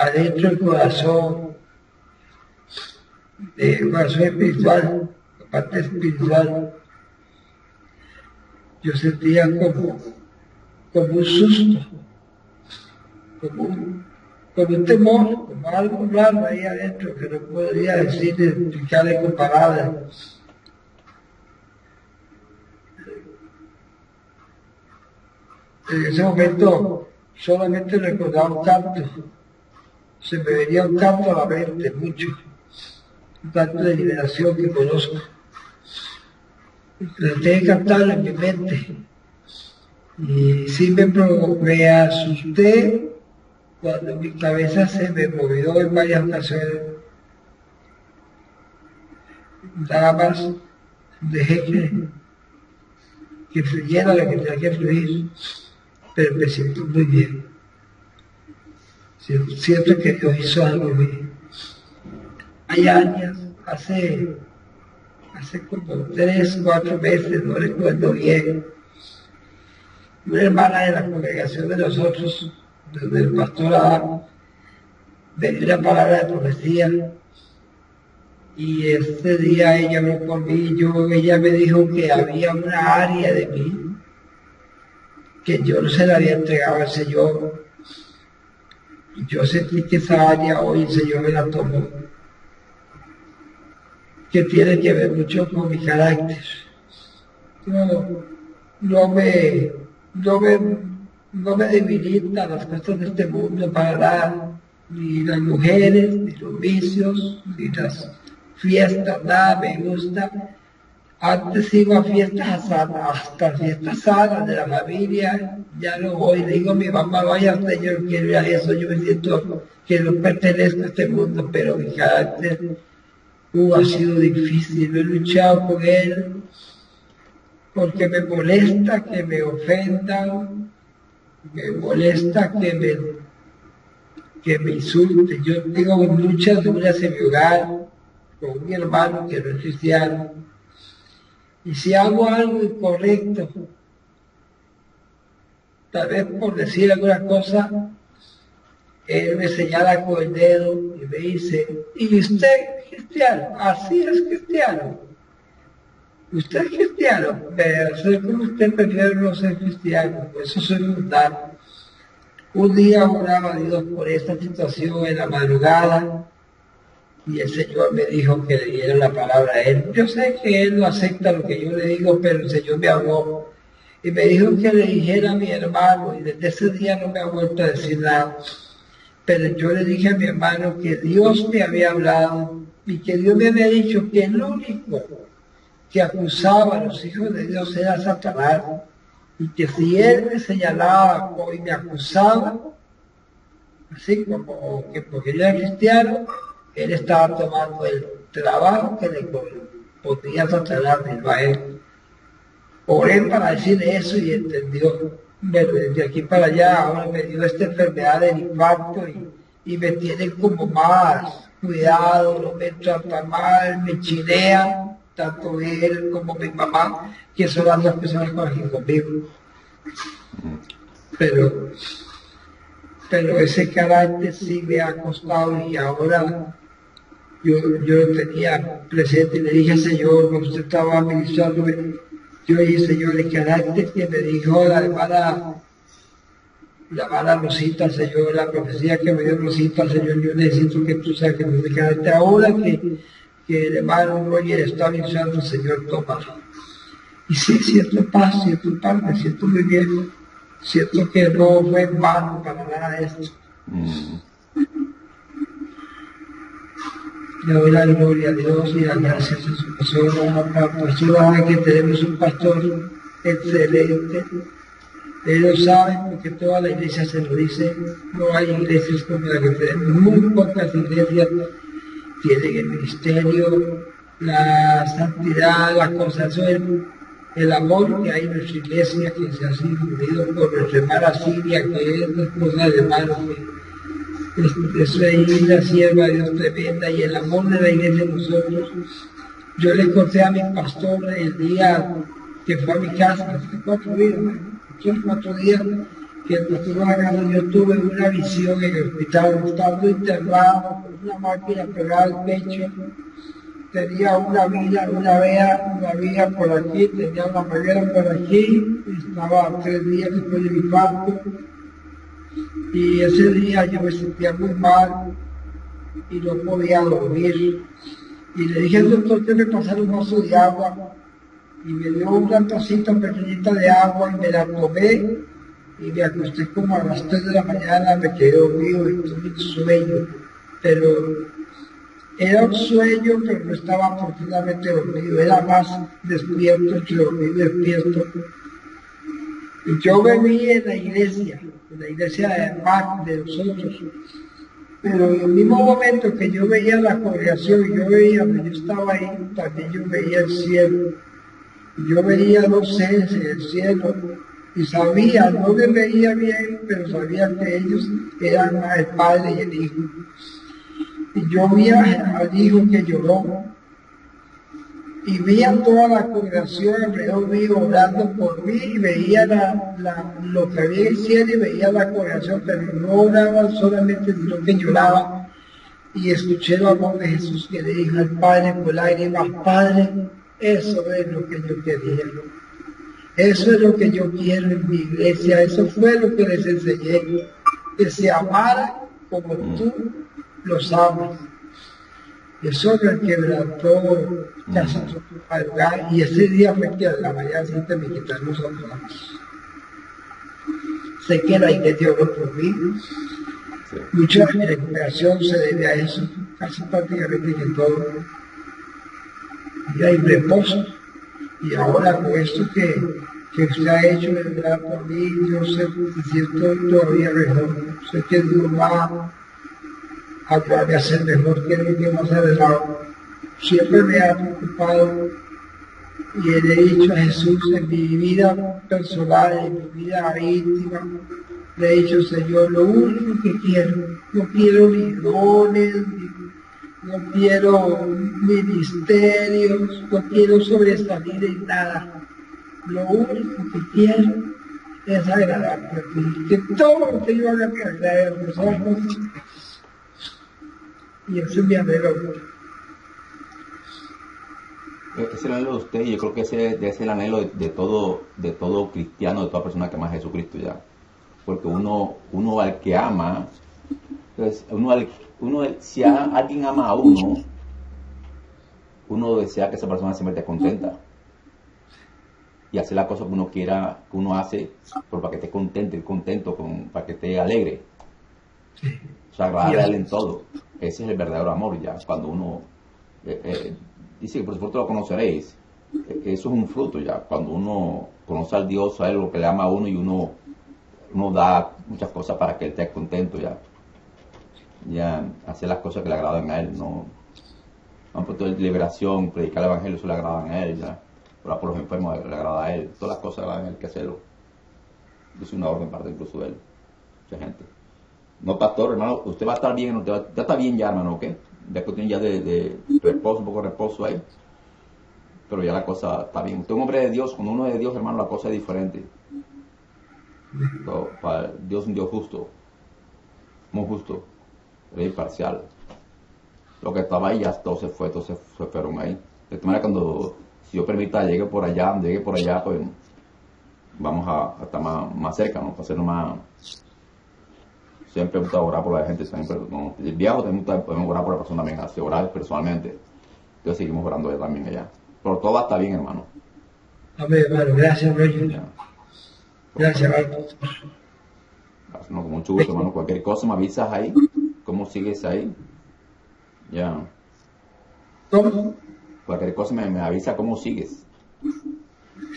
adentro el corazón, el corazón espiritual, la parte espiritual, yo sentía como, como un susto, como un, un temor, como algo raro ahí adentro que no podría decir, explicarle con palabras. En ese momento solamente recordaba un canto se me venía un canto a la mente, mucho, un canto de liberación que conozco. Traté de cantarlo en mi mente. Y sí me, me asusté cuando mi cabeza se me movió en varias ocasiones. Nada más dejé que, que fluyera lo que tenía que fluir, pero me siento muy bien. Siento que Dios hizo algo bien. Hay años, hace, hace como tres, cuatro meses, no recuerdo bien, una hermana de la congregación de nosotros, desde el pastor Adam, me dio una palabra de profecía y este día ella habló por mí, yo, ella me dijo que había una área de mí que yo no se la había entregado al Señor yo sentí que esa área hoy el Señor me la tomó, que tiene que ver mucho con mi carácter. No me, no me, no me debilitan las cosas de este mundo para nada, ni las mujeres, ni los vicios, ni las fiestas, nada me gusta. Antes iba a fiestas hasta fiestas sanas de la familia, ya no voy, le digo a mi mamá, vaya no quiero ir a eso, yo me siento que no pertenezco a este mundo, pero mi carácter uh, ha sido difícil, he luchado con él, porque me molesta que me ofendan, me molesta que me, que me insulten. Yo tengo muchas duras en mi hogar con mi hermano que no es cristiano y si hago algo incorrecto, tal vez por decir alguna cosa, él me señala con el dedo y me dice, ¿y usted cristiano? Así es cristiano. Usted es cristiano, pero soy como usted prefiere no ser cristiano, eso soy mundano. Un día oraba Dios por esta situación en la madrugada y el Señor me dijo que le diera la palabra a él. Yo sé que él no acepta lo que yo le digo, pero el Señor me habló y me dijo que le dijera a mi hermano y desde ese día no me ha vuelto a decir nada. Pero yo le dije a mi hermano que Dios me había hablado y que Dios me había dicho que el único que acusaba a los hijos de Dios era Satanás y que si él me señalaba y me acusaba, así como que porque yo era cristiano, él estaba tomando el trabajo que le podía tratar de él. Oré para decir eso y entendió. Desde aquí para allá ahora me dio esta enfermedad del impacto y, me tiene como más cuidado, no me trata mal, me chinea, tanto él como mi mamá, que son las dos personas que conmigo. Pero pero ese carácter sí me ha costado y ahora yo, yo lo tenía presente y le dije Señor, cuando usted estaba ministrando, yo le dije, Señor, el carácter que me dijo la hermana, la hermana Rosita, Señor, la profecía que me dio Rosita, Señor, yo necesito que tú saques mi carácter. Ahora que, que el hermano Roger está ministrando, Señor, toma. Y sí, cierto paz, cierto siento muy bien. Siento que no fue en vano para nada esto. Mm. Le doy la gloria a Dios y las gracias a su persona, a la pastora, que tenemos un pastor excelente. Ellos saben, porque toda la iglesia se lo dice, no hay iglesias como la que tenemos, muy pocas iglesias tienen el ministerio, la santidad, la consagración, el amor que hay en nuestra iglesia, que se ha sido por nuestra hermana Siria, que es la esposa de que es, una sierva de Dios tremenda, y el amor de la iglesia de nosotros. Yo le conté a mi pastor el día que fue a mi casa, hace cuatro días, cuatro días, que el pastor yo tuve una visión en el hospital, estando internado con una máquina pegada al pecho, tenía una vía, una vía, una vía por aquí, tenía una manguera por aquí, estaba tres días después de mi parto, y ese día yo me sentía muy mal y no podía dormir. Y le dije al doctor que me pasara un vaso de agua. Y me dio una tacita pequeñita de agua y me la tomé y me acosté como a las 3 de la mañana, me quedé dormido y tuve un sueño. Pero era un sueño, pero no estaba profundamente dormido, era más despierto que dormido despierto. Y yo viví en la iglesia, en la iglesia de Mac de nosotros. Pero en el mismo momento que yo veía la congregación, yo veía, yo estaba ahí, también yo veía el cielo. Yo veía los seres en el cielo y sabía, no me veía bien, pero sabía que ellos eran el Padre y el Hijo. Y yo vi al hijo que lloró y vi a toda la congregación alrededor mío orando por mí y veía lo que había en el cielo y veía la congregación, pero no oraba solamente, sino que lloraba. Y escuché la voz de Jesús que le dijo al Padre por más Padre, eso es lo que yo quería. Eso es lo que yo quiero en mi iglesia, eso fue lo que les enseñé, que se amara como tú los amas. Eso me quebrantó casi al lugar y ese día fue que a la mañana siguiente me quitaron los ojos. Sé que la iglesia oró por mí. Mucha de mi recuperación se debe a eso, casi prácticamente en todo. Y hay reposo. Y ahora con esto que, que usted ha hecho de verdad por mí, yo sé si estoy todavía mejor. Sé que Dios va a ser mejor que el que más adelante. Siempre me ha preocupado y le he dicho a Jesús en mi vida personal, en mi vida íntima, le he dicho, Señor, lo único que quiero, no quiero ni dones, no quiero ministerios, no quiero sobresalir en nada. Lo único que quiero es agradar a ti, que todo lo que yo haga me agrade a los ojos y eso es mi anhelo. Ese es el anhelo de usted y yo creo que ese es el anhelo de, todo, de todo cristiano, de toda persona que ama a Jesucristo ya. Porque uno, uno al que ama, pues, uno, si alguien ama a uno, uno desea que esa persona siempre esté contenta y hacer la cosa que uno quiera, que uno hace, por para que esté contento, contento, con, para que esté alegre. O sea, agradar a él en todo. Ese es el verdadero amor ya, cuando uno eh, eh, dice que por supuesto lo conoceréis. Eh, eso es un fruto ya, cuando uno conoce al Dios, a él lo que le ama a uno y uno, uno da muchas cosas para que él esté contento ya. Ya, hacer las cosas que le agradan a él, no. No, por liberación, predicar el evangelio, eso le agrada a él, ya. Orar por los enfermos le agrada a él, todas las cosas le agradan a él que hacerlo. Es una orden parte incluso de él, mucha gente. No, pastor, hermano, usted va a estar bien, ya está bien ya, hermano, ¿ok? Ya cuestión ya de, de reposo, un poco de reposo ahí. Pero ya la cosa está bien. Usted es un hombre de Dios, cuando uno es de Dios, hermano, la cosa es diferente. Dios es un Dios justo. muy justo, era imparcial. Lo que estaba ahí ya todo se fue, todos se, se fueron ahí. De todas maneras, cuando, si yo permita, llegue por allá, llegue por allá, pues vamos a, a estar más, más cerca, ¿no? Para hacerlo más... Siempre me gusta orar por la gente, siempre, no, el viaje también podemos orar por la persona también, así orar personalmente. Entonces seguimos orando allá también allá. Pero todo va a estar bien, hermano. Amén, hermano. Gracias, Roger. Ya. Gracias, hermano. No, con mucho gusto, hermano. Cualquier cosa me avisas ahí. ¿Cómo sigues ahí? Ya. ¿Cómo? Cualquier cosa me, me avisa cómo sigues.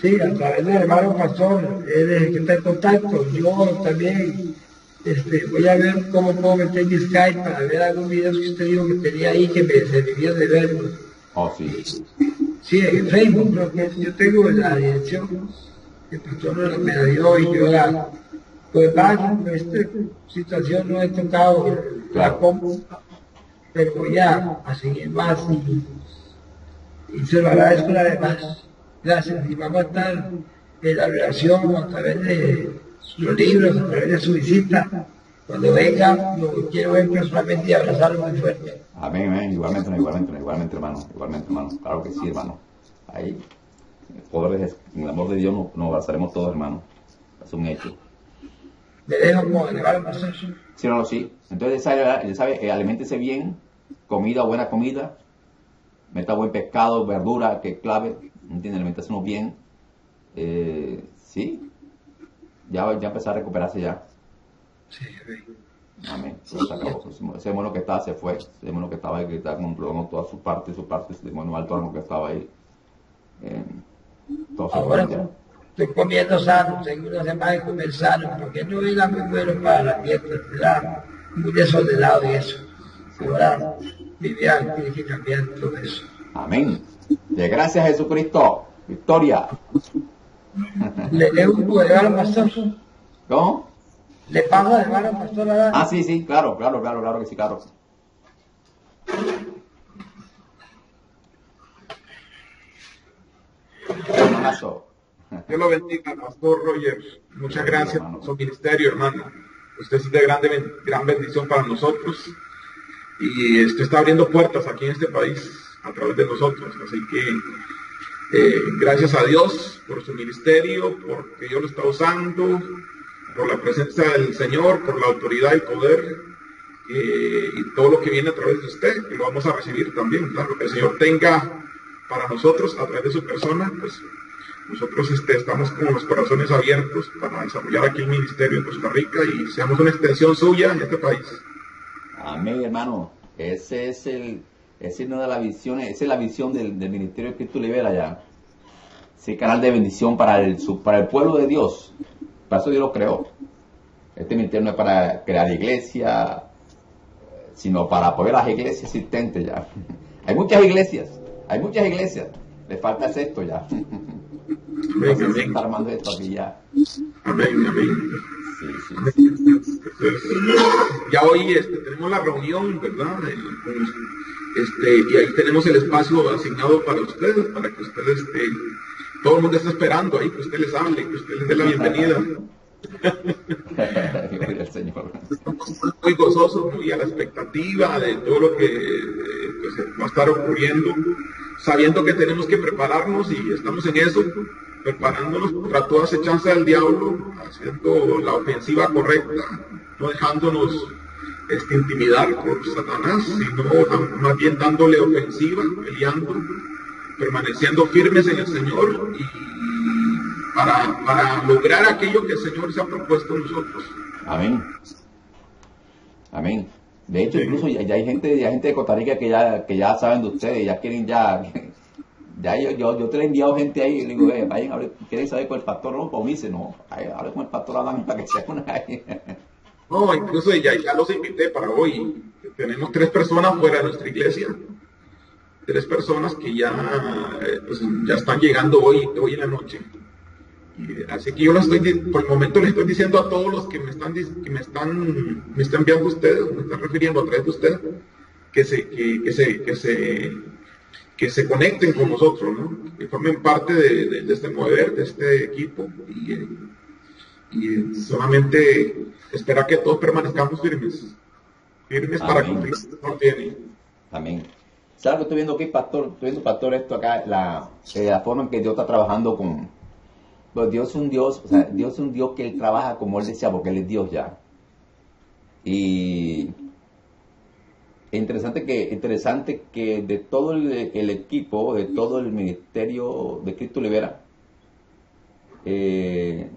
Sí, a través del hermano pastor, él es el que está en contacto. Yo también este, voy a ver cómo puedo meter mi Skype para ver algún video que usted dijo que tenía ahí que me serviría de verlo. Oh, sí. Sí, en Facebook, creo que yo tengo la dirección que el pastor me la dio y yo la. Pues va, esta situación no he tocado la compu, pero voy a, a seguir más y, y se lo agradezco además. Gracias. Y vamos a estar en la relación a través de los libros, a través de su visita. Cuando venga, lo quiero ver personalmente y abrazarlo muy fuerte. Amén, amén. Igualmente, igualmente, igualmente, hermano. Igualmente, hermano. Claro que sí, hermano. Ahí, el poder de, en el amor de Dios nos, nos abrazaremos todos, hermano. Es un hecho. Me dejo como elevar al pastor. Sí, no, sí. Entonces, ya sabe, sabe eh, aliméntese bien, comida, buena comida, meta buen pescado, verdura, que es clave, ¿entiende? Alimentación bien. Eh, sí, ya, ya empezó a recuperarse ya. Sí, amén. Amén. Se acabó. Ese demonio que estaba se fue. Ese demonio que estaba ahí, que estaba controlando toda su parte, su parte, ese demonio alto que estaba ahí. Eh, todo se fue. Estoy comiendo sano, tengo una semana de comer sano, porque no era muy bueno para la dieta, era muy desordenado y eso. Ahora mi vida tiene que cambiar todo eso. Amén. De gracias a Jesucristo. Victoria. Le dejo un poder al pastor, ¿Cómo? le paso a dejar al pastor ahora. Ah, sí, sí, claro, claro, claro, claro que sí, claro. Hermanazo. Dios lo bendiga, Pastor Roger. Muchas gracias por su ministerio, hermano. Usted es de grande, gran bendición para nosotros. Y usted está abriendo puertas aquí en este país a través de nosotros. Así que eh, gracias a Dios por su ministerio, porque Dios lo está usando, por la presencia del Señor, por la autoridad y poder. eh, y todo lo que viene a través de usted, que lo vamos a recibir también. Claro, que el Señor tenga para nosotros a través de su persona, pues nosotros este, estamos con los corazones abiertos para desarrollar aquí el ministerio en Costa Rica y seamos una extensión suya en este país. Amén, hermano. Ese es el, esa es una de esa es la visión del, Ministerio de Espíritu Libera ya. Ese canal de bendición para el, pueblo de Dios. Para eso Dios lo creó. Este ministerio no es para crear iglesia, sino para apoyar las iglesias existentes ya. Hay muchas iglesias, hay muchas iglesias. Le falta es esto ya. Se amén, está armando esto aquí ya. amén, amén. Sí, sí, sí. Entonces, ya hoy este, tenemos la reunión, ¿verdad? Con- este, y ahí tenemos el espacio asignado para ustedes, para que ustedes, este, todo el mundo está esperando ahí, que usted les hable, que usted les dé la bienvenida. Gloria al Señor. muy gozosos, muy a la expectativa de todo lo que eh, pues, va a estar ocurriendo, sabiendo que tenemos que prepararnos y estamos en eso, preparándonos contra toda acechanza del diablo, haciendo la ofensiva correcta, no dejándonos este, intimidar por Satanás, sino más bien dándole ofensiva, peleando, permaneciendo firmes en el Señor y para, para lograr aquello que el Señor se ha propuesto a nosotros. Amén. Amén. De hecho, incluso ya, ya hay gente, ya hay gente de Costa Rica que ya, que ya saben de ustedes, ya quieren ya, ya yo, yo, yo te he enviado gente ahí, y le digo, eh, vayan, hable- quieren saber con el pastor, no, pues me dice, no, hable con el pastor Adán para que sea una No, incluso ya, ya los invité para hoy. Tenemos tres personas fuera de nuestra iglesia. Tres personas que ya, eh, pues, ya están llegando hoy, hoy en la noche. Así que yo les estoy, por el momento les estoy diciendo a todos los que me están, que me están, me están enviando ustedes, me están refiriendo a través de ustedes, que se, que, que se, que se, que se conecten con nosotros, ¿no? que formen parte de, de- de este mover, de este equipo. Y, y solamente esperar que todos permanezcamos firmes firmes para cumplir lo que tiene. Amén. ¿Sabes lo que estoy viendo aquí, pastor? Estoy viendo, pastor, esto acá, la, eh, la forma en que Dios está trabajando con... Dios es un Dios, o sea, Dios es un Dios que Él trabaja como Él decía, porque Él es Dios ya. Y interesante que, interesante que de todo el, equipo, de todo el ministerio de Cristo Libera, eh,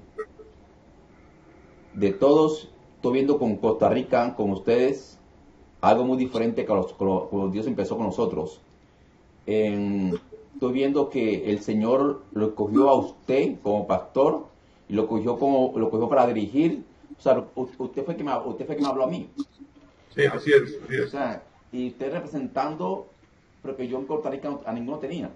de todos, estoy viendo con Costa Rica, con ustedes, algo muy diferente que cuando Dios empezó con nosotros. Estoy viendo que el Señor lo escogió a usted como pastor y lo cogió como lo cogió para dirigir. O sea, usted fue que me, usted fue que me habló a mí. Sí, así es. O sea, y usted representando, porque yo en Costa Rica a ninguno tenía.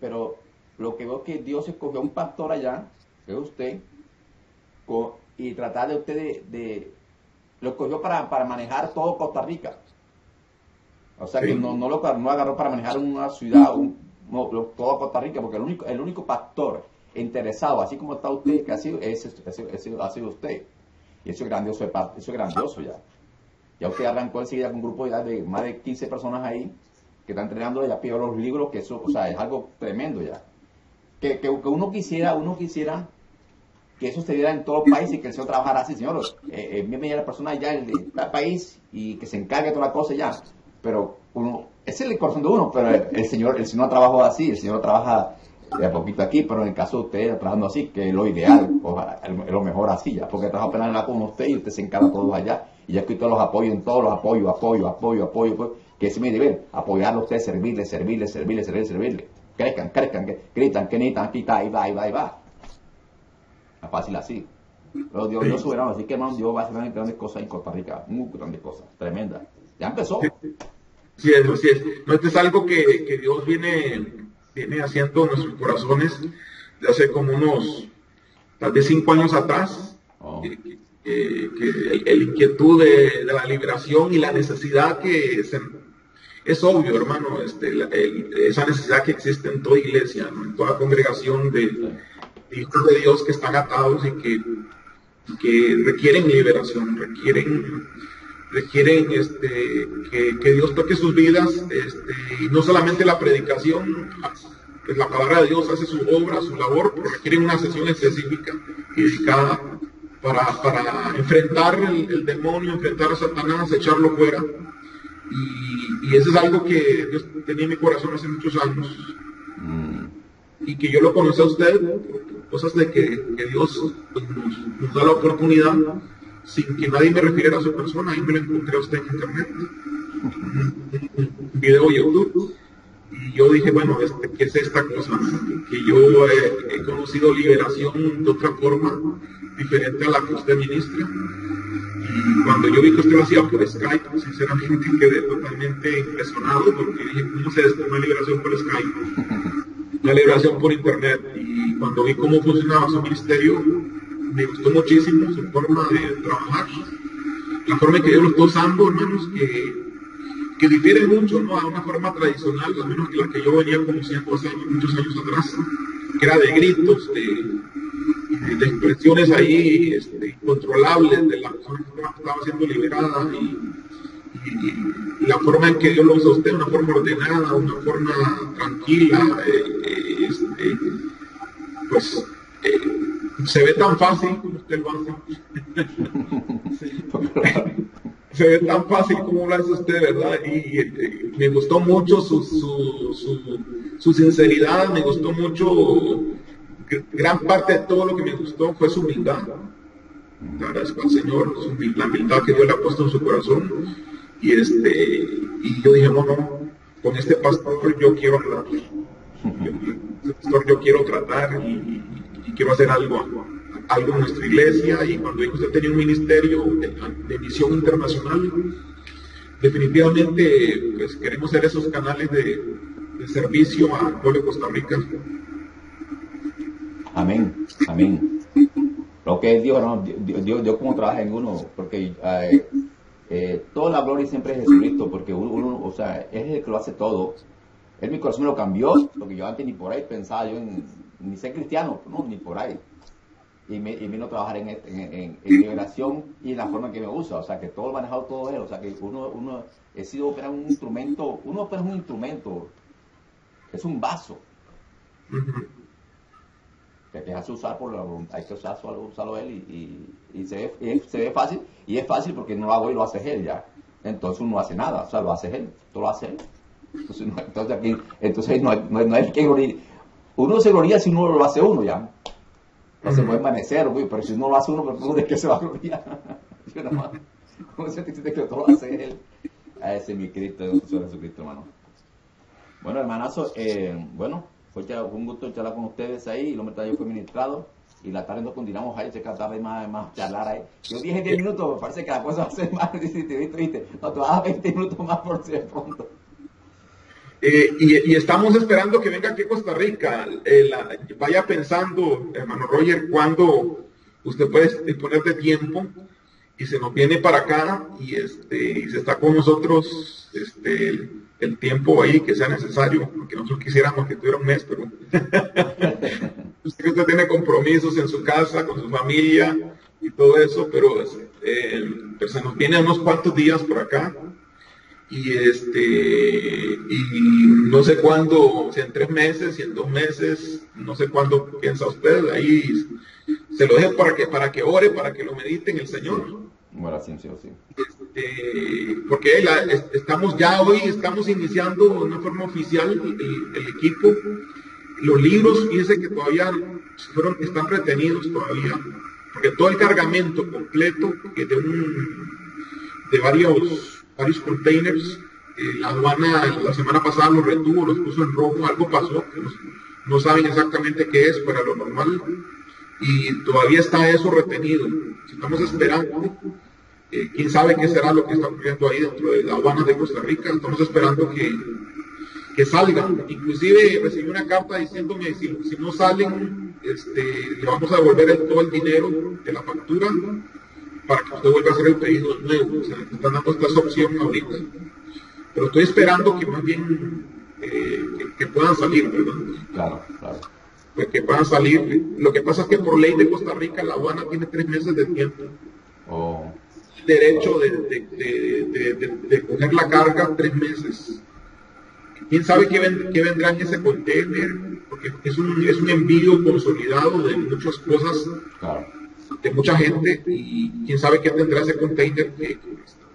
pero lo que veo es que Dios escogió a un pastor allá, que es usted, y tratar de usted de, lo escogió para, manejar todo Costa Rica. O sea que no, no lo no agarró para manejar una ciudad, un, no, todo Costa Rica, porque el único, el único pastor interesado, así como está usted, que ha sido, es, ha sido, usted. Y eso es grandioso, eso es grandioso ya. Ya usted arrancó enseguida con un grupo ya de más de 15 personas ahí que están entrenando, ya pidió los libros, que eso, o sea, es algo tremendo ya. Que, que, uno quisiera, uno quisiera que eso se diera en todo el país y que el Señor trabajara así, Señor. Eh, eh, la persona ya en el país y que se encargue de toda la cosa ya. Pero uno, ese es el corazón de uno, pero el, Señor, el Señor trabaja así, el Señor trabaja de a poquito aquí, pero en el caso de usted trabajando así, que es lo ideal, es lo mejor así ya, porque trabaja apenas con usted y usted se encarga todos allá y ya todos los apoyos en todos los apoyos, apoyo, apoyo, apoyo, apoyo, que es mi nivel, apoyarlo a usted, servirle, servirle, servirle, servirle, servirle. Crezcan, crezcan, que gritan, que necesitan, aquí está, ahí va, ahí va, ahí va. Es fácil así. Pero Dios, Dios soberano, así que hermano, Dios va a hacer grandes cosas en Costa Rica, muy grandes cosas, tremendas. Ya empezó. Sí, es, así es. No, esto es algo que, que Dios viene, viene haciendo en nuestros corazones de hace como unos, tal vez cinco años atrás. Oh que el, inquietud de, la liberación y la necesidad que es obvio, hermano, este, esa necesidad que existe en toda iglesia, en toda congregación de, hijos de Dios que están atados y que, que requieren liberación, requieren requieren este, que, Dios toque sus vidas, este, y no solamente la predicación, pues la palabra de Dios hace su obra, su labor, pero requieren una sesión específica y dedicada para, para enfrentar el, demonio, enfrentar a Satanás, echarlo fuera. Y, eso es algo que Dios tenía en mi corazón hace muchos años. Mm. Y que yo lo conocí a usted, cosas de que, Dios pues, nos, da la oportunidad, sin que nadie me refiriera a su persona, ahí me lo encontré a usted en internet, un video YouTube. Y yo dije, bueno, este, ¿qué es esta cosa? Que yo he conocido liberación de otra forma, diferente a la que usted ministra. Y cuando yo vi que usted lo hacía por Skype, sinceramente quedé totalmente impresionado porque dije, ¿cómo se hace una liberación por Skype? Una liberación por Internet. Y cuando vi cómo funcionaba su ministerio, me gustó muchísimo su forma de trabajar, la forma en que Dios lo está usando, hermanos, que, que difiere mucho a una forma tradicional, al menos que la que yo venía conociendo hace muchos años atrás, que era de gritos, de de expresiones ahí este, incontrolables de la persona que estaba siendo liberada y, la forma en que Dios lo usa a usted, una forma ordenada, una forma tranquila, eh, eh, este, pues se ve tan fácil como usted lo hace. se ve tan fácil como lo hace usted, ¿verdad? Y, me gustó mucho su, su, su, su sinceridad, me gustó mucho gran parte de todo lo que me gustó fue su humildad. Agradezco al Señor la humildad que Dios le ha puesto en su corazón. Y, este, y yo dije, no, no, con este pastor yo quiero hablar. Este pastor yo quiero tratar y, quiero hacer algo, algo en nuestra iglesia. Y cuando dijo usted tenía un ministerio de, misión internacional, definitivamente pues, queremos ser esos canales de, servicio al pueblo de Costa Rica Amén, amén. Lo que es Dios, no, Dios, Dios, como trabaja en uno, porque eh, toda la gloria siempre es Jesucristo, porque uno, o sea, es el que lo hace todo. Él mi corazón lo cambió, porque yo antes ni por ahí pensaba yo en ni ser cristiano, no, ni por ahí. y, me, y vino a trabajar en, en, en- en liberación y en la forma que me usa, o sea que todo lo manejado todo él, o sea que uno, uno he sido operar un instrumento, uno opera un instrumento, es un vaso, que dejarse usar por la voluntad, hay que usarlo, usarlo él y, y, y se, ve, y se ve fácil, y es fácil porque no lo hago y lo hace él ya, entonces uno no hace nada, o sea, lo hace él, todo lo hace él. Entonces, no, entonces aquí, entonces no, hay- no, no hay que. Uno se gloria si uno lo hace uno ya. No se puede amanecer, güey, pero si uno lo hace uno, ¿de qué se va a gloriar? Yo nada más. ¿Cómo se te dice que todo lo hace él? A ese es mi Cristo, Jesucristo, hermano. Bueno, hermanazo, eh, bueno, fue, un gusto charlar con ustedes ahí. El hombre también fue ministrado. Y la tarde nos continuamos ahí, checa tarde más, más charlar ahí. Yo dije 10 minutos, parece que la cosa va a ser más. Viste, viste, viste. No, te vas a 20 minutos más por si de pronto. Eh, y, estamos esperando que venga aquí a Costa Rica. Eh, vaya pensando, hermano Roger, cuándo usted puede disponer de tiempo y se nos viene para acá y este y se está con nosotros este el, tiempo ahí que sea necesario, porque nosotros quisiéramos que tuviera un mes, pero usted, usted tiene compromisos en su casa, con su familia y todo eso, pero eh, pues se nos viene unos cuantos días por acá y este y no sé cuándo, si en tres meses, si en dos meses, no sé cuándo piensa usted, ahí se lo dejo para que para que ore, para que lo medite en el Señor. Bueno, sí, sí, sí. Este, porque la- es- estamos ya hoy, estamos iniciando de una forma oficial el, el equipo. Los libros, fíjense que todavía fueron, están retenidos todavía, porque todo el cargamento completo que de un de varios varios containers, eh, la aduana la semana pasada los retuvo, los puso en rojo, algo pasó, no, saben exactamente qué es, pero lo normal, y todavía está eso retenido. Estamos esperando eh, quién sabe qué será lo que está ocurriendo ahí dentro de la aduana de Costa Rica. Estamos esperando que, que salgan. Inclusive recibí una carta diciéndome si, si no salen, este, le vamos a devolver todo el dinero de la factura para que usted vuelva a hacer el pedido de nuevo. O sea, me están dando esta opción ahorita. Pero estoy esperando que más bien eh, que, que puedan salir, ¿verdad? Claro, claro. Pues que puedan salir. Lo que pasa es que por ley de Costa Rica la aduana tiene tres meses de tiempo Oh, derecho de, de, de, de- coger la carga tres meses. ¿Quién sabe qué, ven- qué vendrá en ese container? Porque es un, es un envío consolidado de muchas cosas, claro. De mucha gente, y quién sabe qué tendrá ese container que,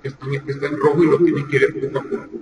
que está, está en rojo y lo tienen que ver poco a poco.